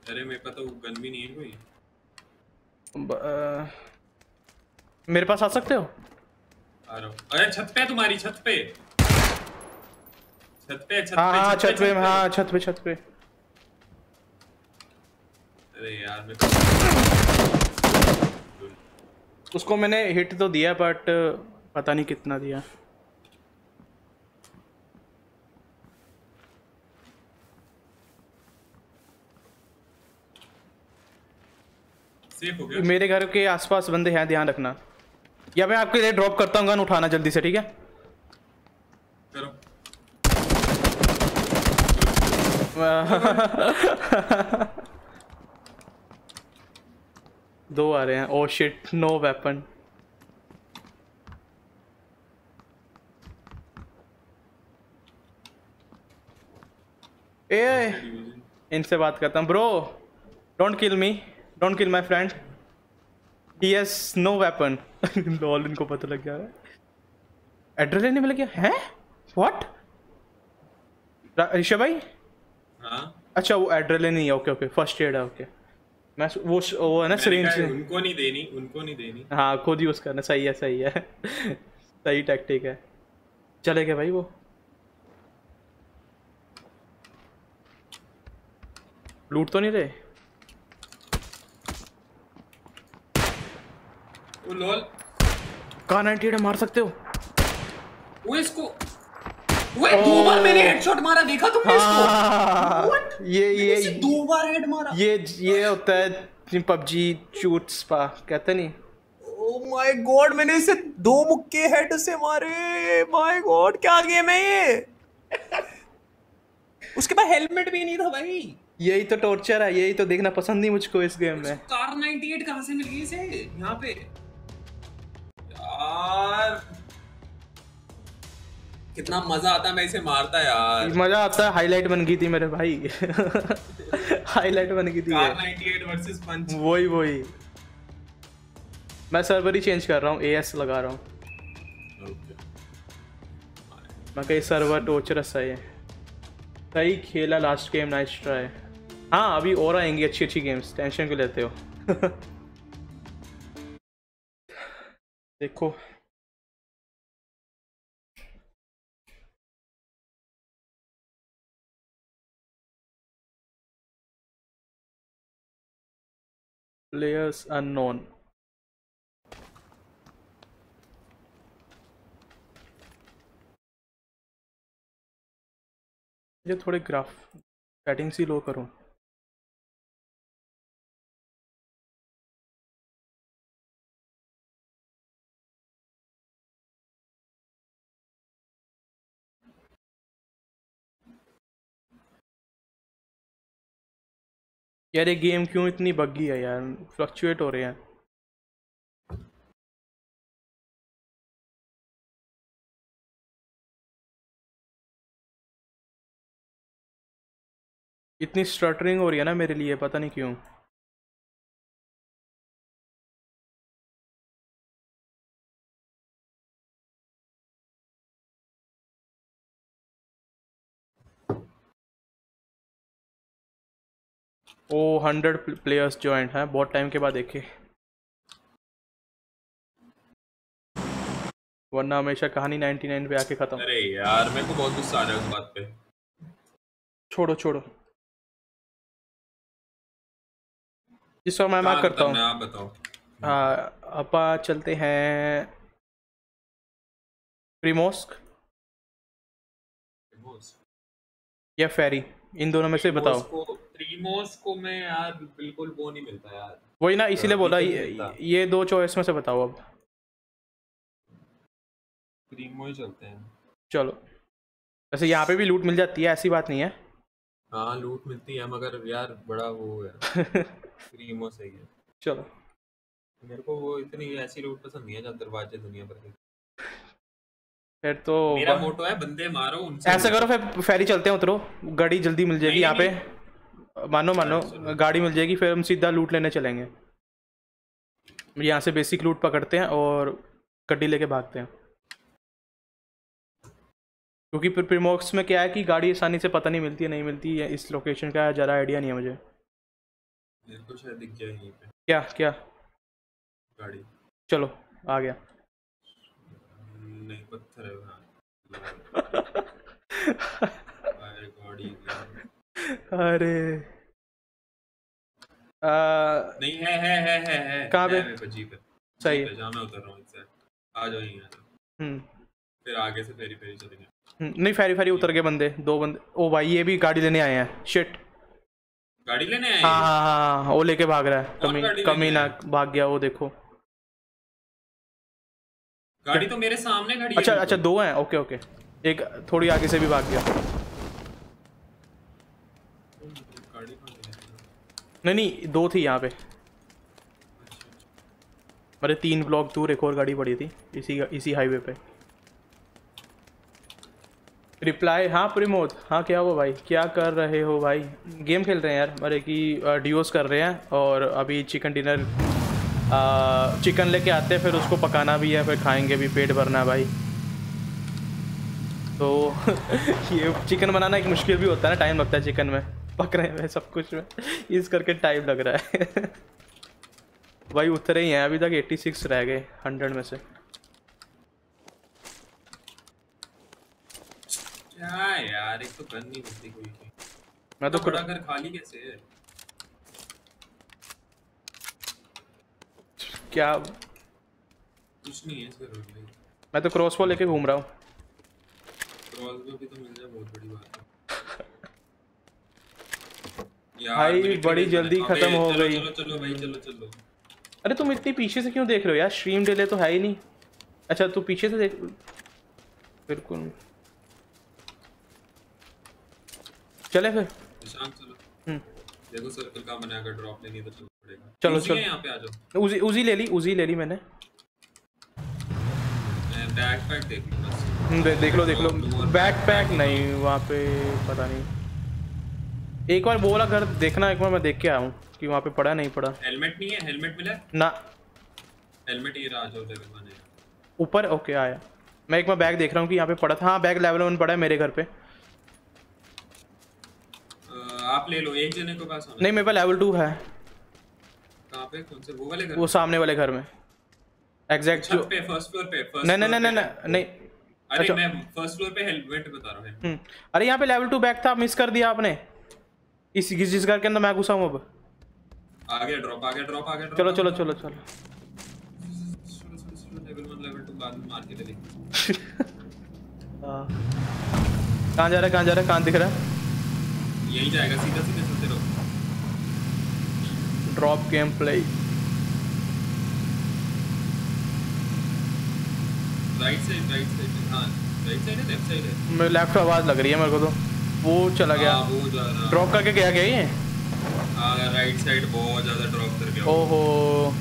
अरे मेरे पास तो गन भी नहीं है कोई।
ब- आ, मेरे पास आ सकते हो?
आ रहा हूँ। अरे छत पे तुम्हारी छत पे। छत पे छत
हाँ
पे
हाँ छत पे। हाँ छत पे छत पे।
अरे यार मैं तो
उसको मैंने हिट तो दिया बट पता नहीं कितना दिया।
हो गया।
मेरे घर के आसपास बंदे हैं ध्यान रखना। या मैं आपके लिए ड्रॉप करता हूँ गन उठाना जल्दी से ठीक है?
करो।
दो आ रहे हैं। ओ शिट नो वेपन ए इनसे बात करता हूँ। Bro don't kill me don't kill my friend he has no weapon lol इनको पता लग गया। है एड्रेलिन मिल गया? है? व्हाट ऋषभ भाई?
हाँ।
अच्छा वो एड्रेलिन नहीं है। ओके ओके फ़र्स्ट एड है। ओके मैं वो वो है ना सिरिंज
उनको नहीं देनी उनको नहीं देनी।
हाँ खुद यूज़ करना सही है सही है। सही टैक्टिक है। चले गए भाई वो। लूट तो नहीं रहे?
वो लॉल।
कहा नाइनटी मार सकते हो?
वो इसको वो दो बार मैंने हेडशॉट मारा देखा तुमने इसको?
हाँ, ये ये
दो बार हेड मारा।
ये ये होता है पबजी चूट स्पा कहते नहीं?
ओ माय गॉड मैंने इसे दो मुक्के हेड से मारे। माय गॉड क्या गेम है ये? उसके पास हेलमेट भी नहीं था भाई।
यही तो टॉर्चर है यही तो देखना पसंद नहीं मुझको इस गेम में।
कार 98 कहाँ से मिल गई इसे? यहाँ पे। यार कितना मज़ा आता मैं इसे मारता यार।
मज़ा आता है हाईलाइट बन गई थी मेरे भाई। हाईलाइट बन गई थी
कार 98 वर्सेस पंच
वही वही। मैं सर्वर ही चेंज कर रहा हूँ एएस लगा रहा हूँ। मैं कहीं सर्वर टोचरस है सही खेला लास्ट गेम नाइस ट्राई हाँ अभी और आएँगी अच्छी अच्छी गेम्स टेंशन क्यों लेते हो? देखो। Players unknown ये थोड़े ग्राफ सेटिंग्स ही लो करूँ। यार ये गेम क्यों इतनी बग्गी है यार? फ्लक्चुएट हो रहे हैं। इतनी स्टटरिंग हो रही है ना मेरे लिए, पता नहीं क्यों। ओ हंड्रेड प्लेयर्स ज्वाइंट हैं। बहुत टाइम के बाद देखे वरना हमेशा कहानी 99 पे आके खत्म।
अरे यार मेरे को बहुत गुस्सा आ रहा है उस बात पे।
छोड़ो छोड़ो। जिस वक्त मैं
क्या
मैं करता हूँ।
आप बताओ।
हाँ अपा चलते हैं। प्रीमोस्क? या फेरी? इन दोनों में से बताओ।
प्रीमोस को मैं यार बिल्कुल वो नहीं मिलता यार।
वही ना इसीलिए बोला ये, ये दो चॉइस में से बताओ अब।
प्रीमो ही चलते हैं।
चलो। वैसे यहाँ पे भी लूट मिल जाती है ऐसी बात नहीं है।
हाँ लूट मिलती है मगर यार बड़ा वो है। प्रीमो सही है
चलो।
मेरे को वो इतनी ऐसी लूट पसंद नहीं है जब दरवाजे दुनिया भर के।
फिर तो
मेरा मोटो है बंदे मारो उनसे
ऐसा करो फिर फेरी चलते हैं उतरो। गाड़ी जल्दी मिल जाएगी यहाँ पे। मानो मानो गाड़ी मिल जाएगी फिर हम सीधा लूट लेने चलेंगे। यहाँ से बेसिक लूट पकड़ते हैं और गड्डी लेके भागते हैं। क्योंकि फिर प्रीमोक्स में क्या है कि गाड़ी आसानी से पता नहीं मिलती है नहीं मिलती है इस लोकेशन का ज़्यादा आइडिया नहीं है मुझे।
को शायद दिख गया यहीं पे।
क्या क्या?
गाड़ी।
चलो आ गया।
नहीं पत्थर है हाँ अरे।
आ,
नहीं है है है है है।
कहाँ पे?
है जीप है
सही है
जहाँ मैं उतर रहा हूँ इससे आ जाओ यहीं
हम्म।
फिर आगे से फेरी फेरी चलेंगे।
हम्म, नहीं फेरी फेरी उतर के बंदे दो बंदे। ओ भाई ये भी गाड़ी लेने आए हैं। शिट
गाड़ी लेने आए
हाँ?
हैं?
हाँ हाँ हाँ, वो लेके भाग रहा है। कमी कमी ना? भाग गया वो देखो।
गाड़ी तो मेरे सामने खड़ी
अच्छा। अच्छा दो हैं। Okay okay. एक थोड़ी आगे से भी भाग गया
गाड़ी कहाँ गई है?
नहीं नहीं, दो थी यहाँ पे। अरे, तीन ब्लॉक दूर, एक और गाड़ी पड़ी थी, इसी इसी हाईवे पे। रिप्लाई हाँ प्रमोद हाँ क्या हुआ भाई? क्या कर रहे हो भाई? गेम खेल रहे हैं यार, अरे कि डिओस कर रहे हैं, और अभी चिकन डिनर चिकन लेके आते हैं, फिर उसको पकाना भी है, फिर खाएँगे भी, पेट भरना भाई। तो ये चिकन बनाना एक मुश्किल भी होता है ना, टाइम लगता है चिकन में। पकने में सब कुछ में। इस करके टाइम लग रहा है। भाई उतरे ही हैं अभी तक 86 रह गए 100 में से।
यार एक तो गन नहीं मिलती कोई की
मैं तो
बड़ा घर खाली कैसे है?
क्या?
कुछ नहीं है इसका रोड में।
मैं तो क्रॉसबो लेके घूम रहा हूँ।
क्रॉस भी तो मिल जाए बहुत बड़ी बात है।
भाई, बड़ी जल्दी खत्म हो गई।
चलो चलो भाई चलो चलो।
अरे तुम इतनी पीछे से क्यों देख रहे हो यार? स्ट्रीम डिले तो है ही नहीं। अच्छा तू पीछे से देख बिल्कुल। चले फिर। हम्म।
देखो सर्कल का बना ड्रॉप लेनी तो चलो पड़ेगा।
चलो।
के पे आ जाओ।
उजी उजी ले ली उजी ले ली मैंने।
बैक पैक देख लो
हम्म, दे, देख लो देख लो।
और
बैक पैक नहीं वहाँ पे पता नहीं। एक बार वाला घर देखना एक बार मैं देख के आया हूँ कि वहाँ पे पड़ा नहीं पड़ा।
हेलमेट नहीं है? हेलमेट मिला?
ना।
हेलमेट ये रहा जो है
ऊपर? ओके आया। मैं एक बार बैग देख रहा हूँ कि यहाँ पे पड़ा था। हाँ बैग लेवल वन पड़ा है मेरे घर पे।
आप ले लो एक जने के पास होना।
नहीं मेरे पास लेवल टू है।
कहाँ पे? कौन से? वो वाले घर?
वो सामने वाले घर में। एग्जैक्ट जो
पे फ़र्स्ट फ्लोर पे first
नहीं नहीं नहीं नहीं नहीं।
अरे
अच्छा।
मैं फ़र्स्ट फ्लोर पे हेलमेट बता रहा हूँ।
हम्म, अरे यहाँ पे लेवल टू बैक था मिस कर दिया आपने। इस जिस जिस घर के अंदर मैं घुसा हूँ अब।
आगे ड्रॉप आगे ड्रॉप आगे drop,
चलो चलो चलो चलो।
लेवल लेवल बाद में मार के
हाँ। कहाँ जा रहा है कहाँ जा रहा है? कहाँ दिख रहा है?
यही जाएगा सीधा सीधा चलते रहो।
Drop game play
right side right side हाँ राइट साइड है लेफ़्ट साइड है।
मेरे लेफ़्ट आवाज़ लग रही है मेरे को तो। वो चला गया।
हाँ,
ड्रॉप करके गया क्या ये?
हाँ राइट साइड बहुत ज़्यादा ड्रॉप कर गया।
ओहो।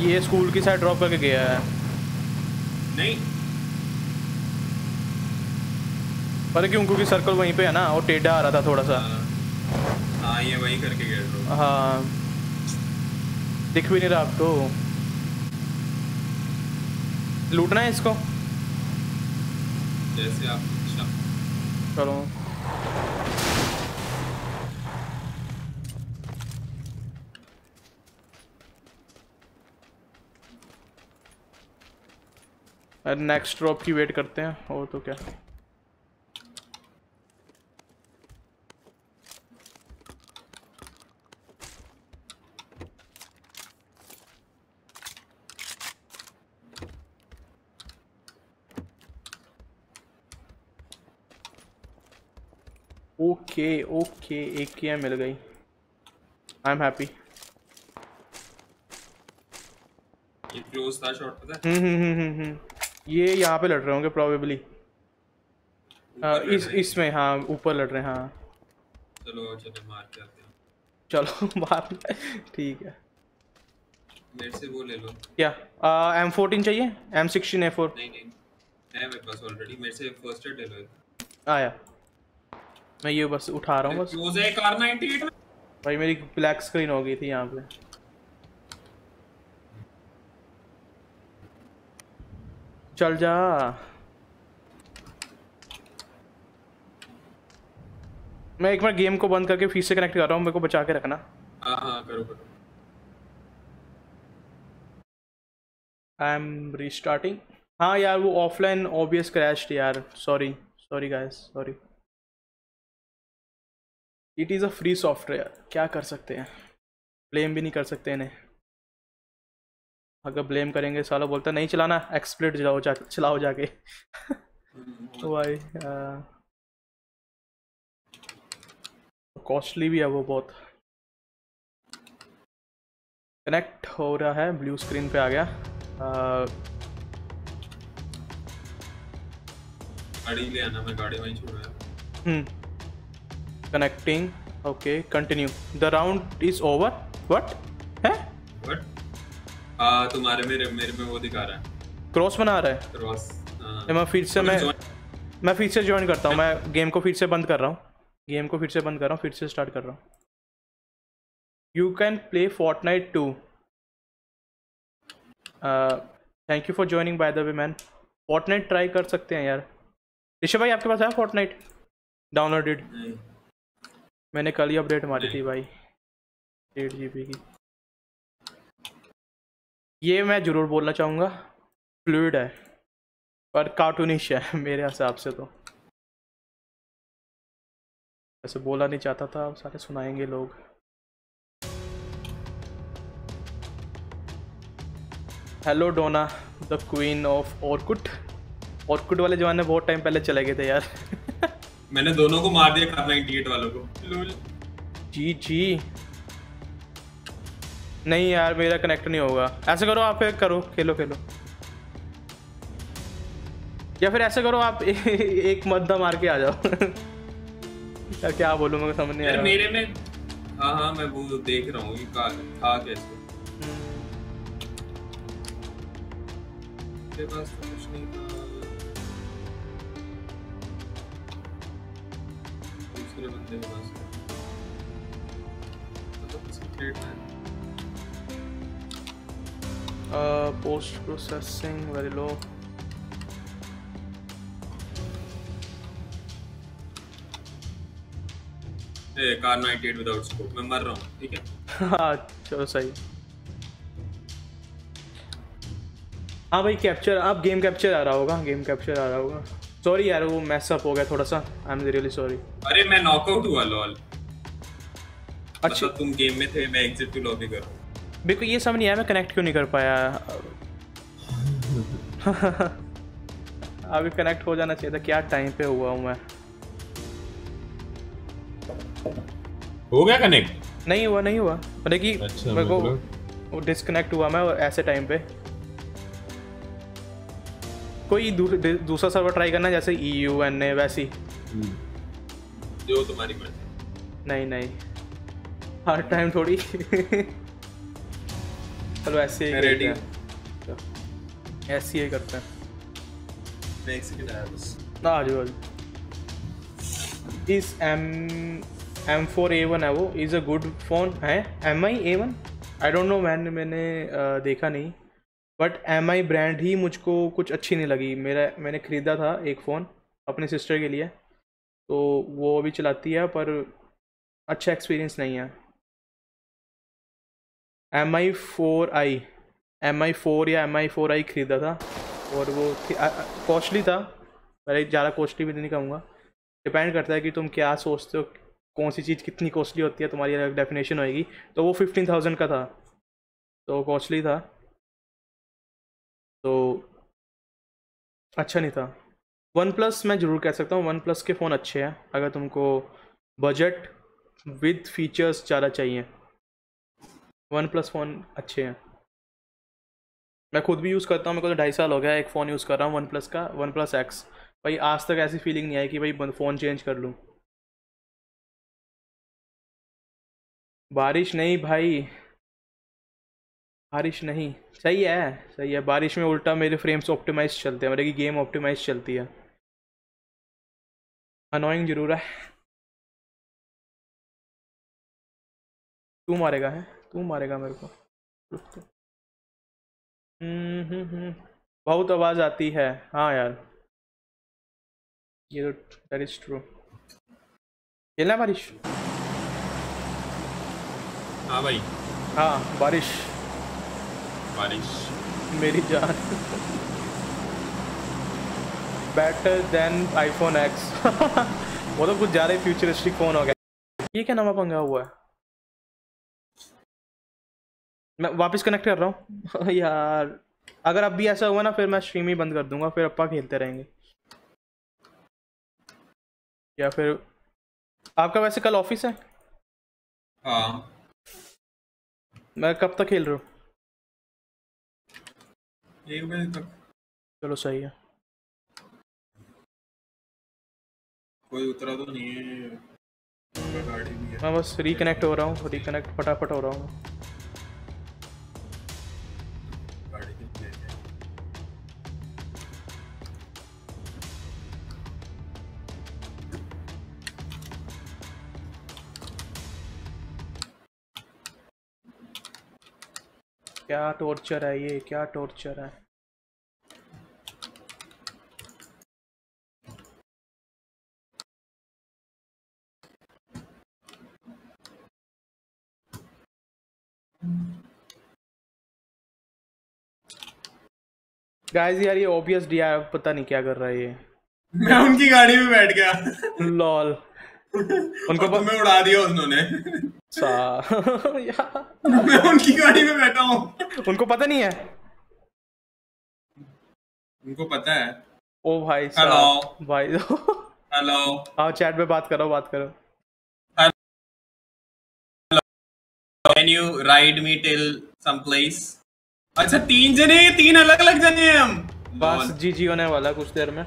ये स्कूल की साइड ड्रॉप करके गया है।
नहीं।
पर क्यों? क्योंकि सर्कल वहीं पे है ना और टेढ़ा आ रहा था थोड़ा सा।
हाँ। हाँ, ये वही करके गया
हाँ। दिख भी नहीं रहा आपको लूटना है इसको?
जैसे आप अच्छा
नेक्स्ट ड्रॉप की वेट करते हैं और तो क्या? ओके ओके एक की मिल गई। आई एम हैप्पी
ये क्लोज था। शॉट पता है
हम्म हम्म हम्म हम्म हम्म। ये यहाँ पे लड़ रहे होंगे प्रोबेबली इस इसमें हाँ ऊपर लड़ रहे हैं हाँ।
चलो चलो मार के आते हैं।
चलो बाहर ठीक है।
मेरे से वो ले लो।
क्या? एम फोर्टीन चाहिए? एम सिक्सटीन ए फोर
नहीं नहीं। है मेरे पास ऑलरेडी मेरे से फ़र्स्ट एड ले लो
आया। मैं ये बस उठा रहा हूँ बस।
क्लोज है कार 98 में।
भाई मेरी ब्लैक स्क्रीन हो गई थी यहाँ पे। चल जा। मैं एक बार गेम को बंद करके फिर से कनेक्ट कर रहा हूँ मेरे को बचा के रखना।
हाँ हाँ करो करो।
आई एम रीस्टार्टिंग हाँ यार वो ऑफलाइन ओबीएस क्रैश्ड यार। Sorry sorry guys sorry it is a free software क्या कर सकते हैं? ब्लेम भी नहीं कर सकते इन्हें। अगर ब्लेम करेंगे साला बोलता नहीं चलाना एक्सप्लेट चलाओ जा चलाओ जाके।
हम्म,
भाई कॉस्टली भी है वो बहुत। कनेक्ट हो रहा है ब्लू स्क्रीन पे आ गया। आ,
गाड़ी ले आना मैं गाड़ी वहीं छोड़ रहा
हम्म। Connecting okay continue the round is over what
but हाँ तुम्हारे मेरे मेरे में वो दिखा रहा है।
क्रॉस बना रहा है?
क्रॉस हाँ।
मैं फिर से मैं मैं फिर से ज्वाइन करता हूँ। मैं गेम को फिर से बंद कर रहा हूँ। गेम को फिर से बंद कर रहा हूँ फिर से स्टार्ट कर रहा हूँ। You can play Fortnite too thank you for joining by the way man Fortnite try कर सकते हैं यार। ऋषभ भाई आपके पास है फोर्टनाइट डाउनलोडेड मैंने कल ही अपडेट मारी थी भाई। डेढ़ जी बी की। ये मैं ज़रूर बोलना चाहूँगा। फ्लूड है पर कार्टूनिश है मेरे हिसाब से तो। वैसे बोला नहीं चाहता था अब सारे सुनाएँगे लोग। Hello Donna the queen of Orkut Orkut वाले जमाने बहुत टाइम पहले चले गए थे यार।
मैंने दोनों को मार दिया वालों को।
जी जी। नहीं यार मेरा कनेक्ट नहीं होगा। ऐसे करो आप एक करो खेलो खेलो। या फिर ऐसे करो आप ए, एक मद्दा मार के आ जाओ। यार क्या बोलूँ मैं समझ नहीं आ रहा।
मेरे में हाँ हाँ मैं वो देख रहा हूँ कि का था कैसे?
Post processing very low
Kar 98 without scope मैं मर रहा हूँ ठीक है?
हाँ चलो सही। हाँ भाई कैप्चर आप गेम कैप्चर आ रहा होगा गेम कैप्चर आ रहा होगा। सॉरी यार वो मैस अप हो गया थोड़ा सा। आई एम रियली सॉरी
अरे मैं नॉकआउट हुआ लॉल
अच्छा।
मतलब तुम गेम में थे मैं एग्जिट टू लॉबी कर रहा हूँ।
मेरे को ये समझ नहीं आया मैं कनेक्ट क्यों नहीं कर पाया। अभी कनेक्ट हो जाना चाहिए था क्या टाइम पे हुआ हूँ मैं।
हो गया कनेक्ट
नहीं हुआ नहीं हुआ। मतलब कि
अच्छा,
मेरे को
मतलब?
वो डिस्कनेक्ट हुआ मैं और ऐसे टाइम पे। कोई दू, दूसरा सर्वर ट्राई करना जैसे ई यू एन ए वैसी।
जो तुम्हारी मर्ज़ी।
नहीं नहीं। हर टाइम थोड़ी। चलो ऐसे ही करते ऐसे ही करते हैं।
मैं एक सेकंड आया बस।
ना आ जाओ इस M M four A one है वो। इज़ अ गुड फ़ोन है? M I A one I don't know man मैंने देखा नहीं। बट एम आई ब्रांड ही मुझको कुछ अच्छी नहीं लगी। मेरा मैंने ख़रीदा था एक फ़ोन अपने सिस्टर के लिए। तो वो अभी चलाती है पर अच्छा एक्सपीरियंस नहीं है। M I four I M I four या एम आई फोर आई ख़रीदा था और वो कॉस्टली था, पर ज़्यादा कॉस्टली भी नहीं कहूँगा। डिपेंड करता है कि तुम क्या सोचते हो, कौन सी चीज़ कितनी कॉस्टली होती है, तुम्हारी अलग डेफिनेशन होएगी। तो वो फिफ्टीन थाउज़ेंड का था। तो कॉस्टली था। तो अच्छा नहीं था। वन प्लस मैं ज़रूर कह सकता हूँ वन प्लस के फ़ोन अच्छे हैं। अगर तुमको बजट विद फीचर्स ज़्यादा चाहिए। वन प्लस फ़ोन अच्छे हैं। मैं खुद भी यूज़ करता हूँ, मेरे को तो ढाई साल हो गया एक फ़ोन यूज़ कर रहा हूँ, वन प्लस का, वन प्लस एक्स। भाई, आज तक ऐसी फीलिंग नहीं आई कि भाई फ़ोन चेंज कर लूँ। बारिश नहीं भाई। बारिश नहीं। सही है सही है। बारिश में उल्टा मेरे फ्रेम्स ऑप्टिमाइज चलते हैं, मेरे की गेम ऑप्टिमाइज चलती है। अनोइंग ज़रूर है। तू मारेगा, है? तू मारेगा मेरे को। तो। हम्म हम्म हम्म बहुत आवाज़ आती है। हाँ यार। ये तो दैट इज़ ट्रू खेलना बारिश।
हाँ भाई।
हाँ बारिश।
बारिश।
मेरी जान। बेटर देन आईफोन एक्स वो तो कुछ ज़्यादा ही फ्यूचरिस्टिक फ़ोन हो गया। ये क्या नवा पंगा हुआ है? मैं वापस कनेक्ट कर रहा हूँ। यार अगर अब भी ऐसा हुआ ना फिर मैं स्ट्रीम ही बंद कर दूँगा फिर अपा खेलते रहेंगे। या फिर आपका वैसे कल ऑफ़िस है?
हाँ।
मैं कब तक खेल रहा हूँ?
एक बजे तक।
चलो सही है।
कोई उतरा तो नहीं है। गाड़ी भी है।
मैं बस रिकनेक्ट हो रहा हूँ रिकनेक्ट फटाफट हो रहा हूँ। क्या टॉर्चर है ये? क्या टॉर्चर है? गाइस यार ये ऑब्वियस डी पता नहीं क्या कर रहा है ये।
मैं उनकी गाड़ी में बैठ गया।
लॉल उनको
और तुम्हें उड़ा दिया उन्होंने
सा।
मैं उनकी गाड़ी में बैठा हूँ।
उनको पता नहीं है।
उनको पता है।
ओ भाई
हेलो
भाई
हेलो
हाँ चैट पे बात करो बात करो।
Can you ride me till some place अच्छा तीन जने तीन अलग अलग जने हैं हम।
बस जी जी होने वाला कुछ देर में।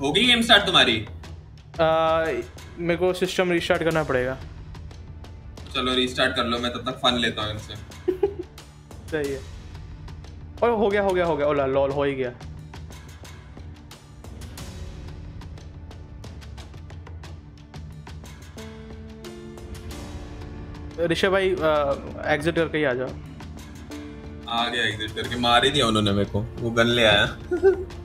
हो गई गेम स्टार्ट तुम्हारी?
मेरे को सिस्टम रिस्टार्ट करना पड़ेगा।
चलो रिस्टार्ट कर लो मैं तब तक फन लेता हूँ इनसे।
सही है। और हो गया हो गया हो गया। ओला लॉल हो ही गया। ऋषभ भाई एग्जिट करके ही आ जाओ।
आ गया एग्जिट करके मार ही दिया उन्होंने मेरे को। वो गन ले आया।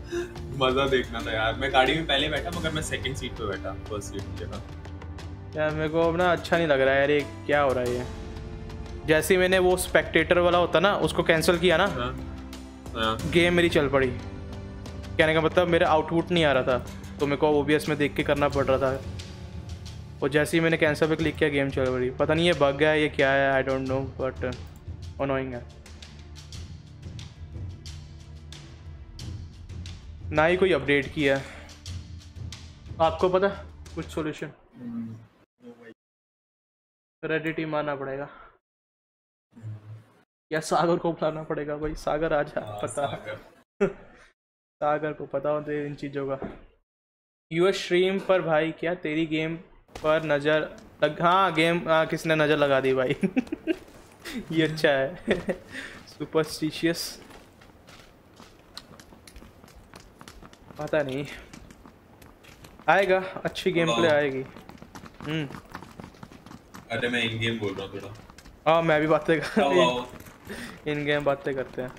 मज़ा देखना था यार। मैं गाड़ी में पहले बैठा मगर मैं सेकंड सीट पे बैठा फ़र्स्ट सीट की जगह
यार मेरे को अब ना अच्छा नहीं लग रहा है यार ये क्या हो रहा है ये? जैसे ही मैंने वो स्पेक्टेटर वाला होता ना उसको कैंसिल किया ना
हाँ हाँ।
गेम मेरी चल पड़ी। कहने का मतलब मेरा आउटपुट नहीं आ रहा था तो मेरे को ओबीएस में देख के करना पड़ रहा था। और जैसे ही मैंने कैंसिल पे क्लिक किया गेम चल पड़ी। पता नहीं ये बग है ये क्या है I don't know but annoying है। ना ही कोई अपडेट किया है। आपको पता कुछ सॉल्यूशन रेडिट ही मारना पड़ेगा। या सागर को बुलाना पड़ेगा भाई। सागर आज
हाँ,
पता
सागर।
सागर को पता होता है इन चीज़ों का। यूएस स्ट्रीम पर भाई क्या तेरी गेम पर नज़र लग हाँ गेम हाँ किसने नज़र लगा दी भाई? ये अच्छा है। सुपरस्टिशियस पता नहीं। आएगा अच्छी गेम प्ले आएगी। हम्म।
अरे मैं इन गेम बोल रहा हूँ थोड़ा।
हाँ मैं भी बातें कर
Hello.
इन गेम बातें करते हैं।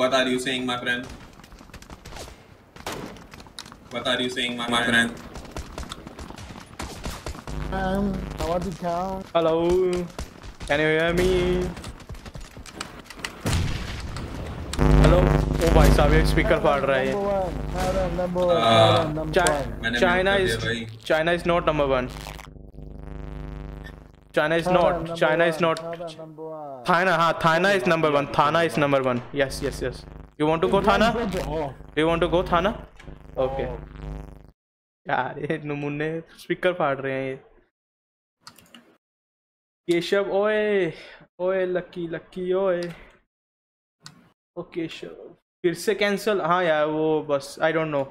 What are you saying, my friend? What are you saying, my, my friend?
Hello can you hear me hello oh भाई साहब एक स्पीकर फाड़ रहा है ये।
China is
China is not number one China is not China is not Thana हाँ Thana is number one Thana is number one yes yes yes you want to go Thana you want to go थाना okay यार ये नमूने speaker फाड़ रहे हैं ये। केशव ओए ओए लक्की लक्की ओए। ओ केशव। फिर से कैंसिल हाँ यार वो बस I don't know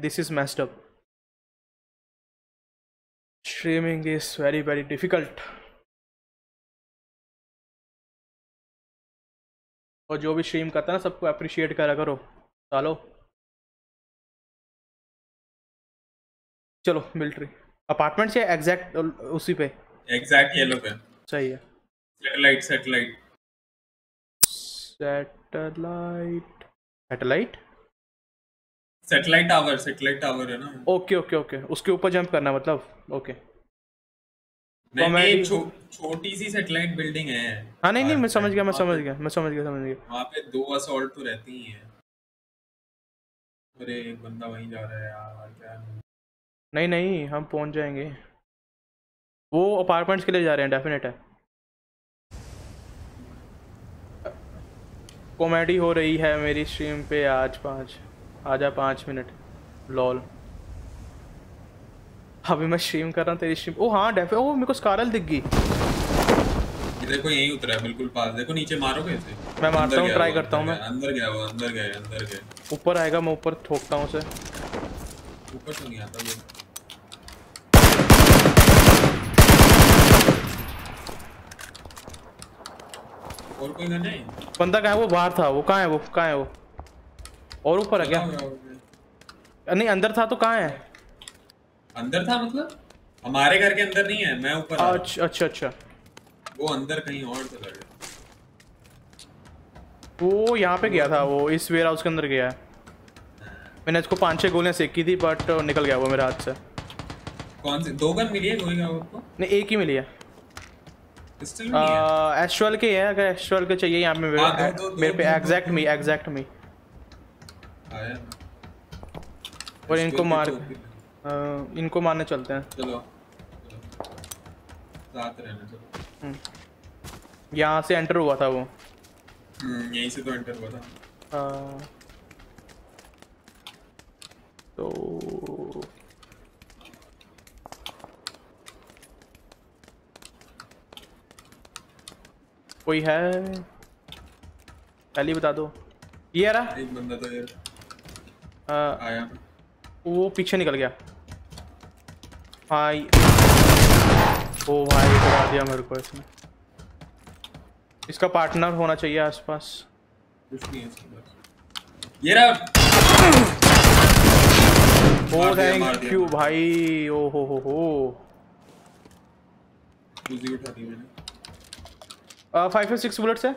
this is messed up streaming is very very difficult. और जो भी स्ट्रीम करता है ना सबको अप्रिशिएट करा करो। चलो। चलो मिलिट्री अपार्टमेंट से एग्जैक्ट उसी पे।
Exact yellow पे।
सही है।
Satellite, satellite.
Satellite satellite
Satellite tower, satellite tower है ना।
ओके ओके ओके उसके ऊपर जंप करना मतलब? ओके
नहीं
Comedy-
नहीं छो, छोटी सी सैटेलाइट बिल्डिंग है।
हाँ नहीं नहीं मैं समझ गया मैं समझ गया मैं समझ गया समझ गया।
वहाँ पे दो असॉल्ट तो रहती ही हैं। अरे एक बंदा वहीं जा रहा है यार क्या
नहीं। नहीं हम पहुँच जाएँगे। वो अपार्टमेंट्स के लिए जा रहे हैं डेफिनेट है। कॉमेडी हो रही है मेरी स्ट्रीम पे आज पाँच आजा पाँच मिनट लॉल अभी मैं स्ट्रीम कर रहा हूँ तेरी स्ट्रीम ओ हाँ डेफे ओ मेरे को स्कारल दिख गई।
देखो यहीं उतरा है बिल्कुल पास। देखो नीचे मारो कैसे
मैं मारता हूँ,
वो,
करता हूँ मैं।
अंदर गया वो अंदर गया अंदर गया।
ऊपर आएगा मैं ऊपर ठोकता हूँ उसे।
ऊपर तो नहीं आता और कोई गन है
बंदा कहाँ है? वो बाहर था वो कहाँ है? वो कहाँ है वो? और ऊपर है क्या?
बताओ, बताओ।
नहीं अंदर था तो कहाँ है?
अंदर था मतलब? हमारे घर के अंदर नहीं है मैं ऊपर आ।
अच्छा अच्छा अच्छा।
वो अंदर कहीं और चला गया।
वो यहाँ पे गया था वो इस वेयर हाउस के अंदर गया है। मैंने इसको पाँच छह गोलियाँ सेकी थी बट निकल गया वो मेरे हाथ से।
कौन सी? दो गन मिली है कोई का आपको?
नहीं एक ही मिली है।
पिस्टल नहीं है
एस्ट्रल के है अगर एस्ट्रल के चाहिए यहाँ पे मेरे, मेरे पे एग्जैक्ट मी एग्जैक्ट मी
आया
और इनको मार
तो-
इनको मारने चलते हैं
चलो। साथ रहना चलो
यहाँ से एंटर हुआ था वो
हम्म, यहीं से तो एंटर हुआ था
अ, तो कोई है? पहले बता दो। ये आ रहा?
एक बंदा तो यार आया।
वो पीछे निकल गया। ये- ओ भाई बता दिया मेरे को इसने। इसका पार्टनर होना चाहिए आसपास।
कुछ नहीं है इसके पास। ये रहा।
ओ थैंक यू भाई। ओ हो हो हो।
उसी उठा दी मैंने।
फाइव सिक्स बुलेट्स है?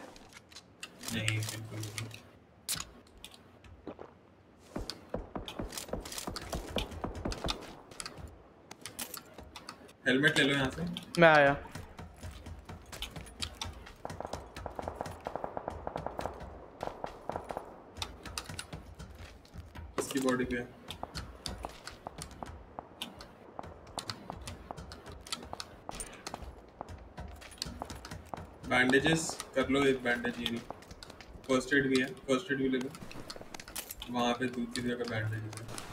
हेलमेट ले लो यहाँ से।
मैं आया।
इसकी बॉडी पे। बैंडेजेस कर लो एक बैंडेज ये। फ़र्स्ट एड भी है फ़र्स्ट एड भी ले लो। वहाँ पे दूसरी जगह बैंडेज है।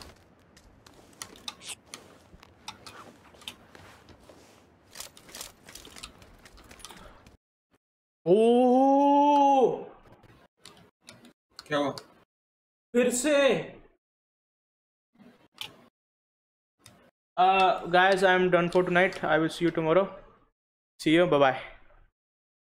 ओ
क्या हुआ?
फिर से? Guys I am done for tonight I will see you tomorrow see you bye bye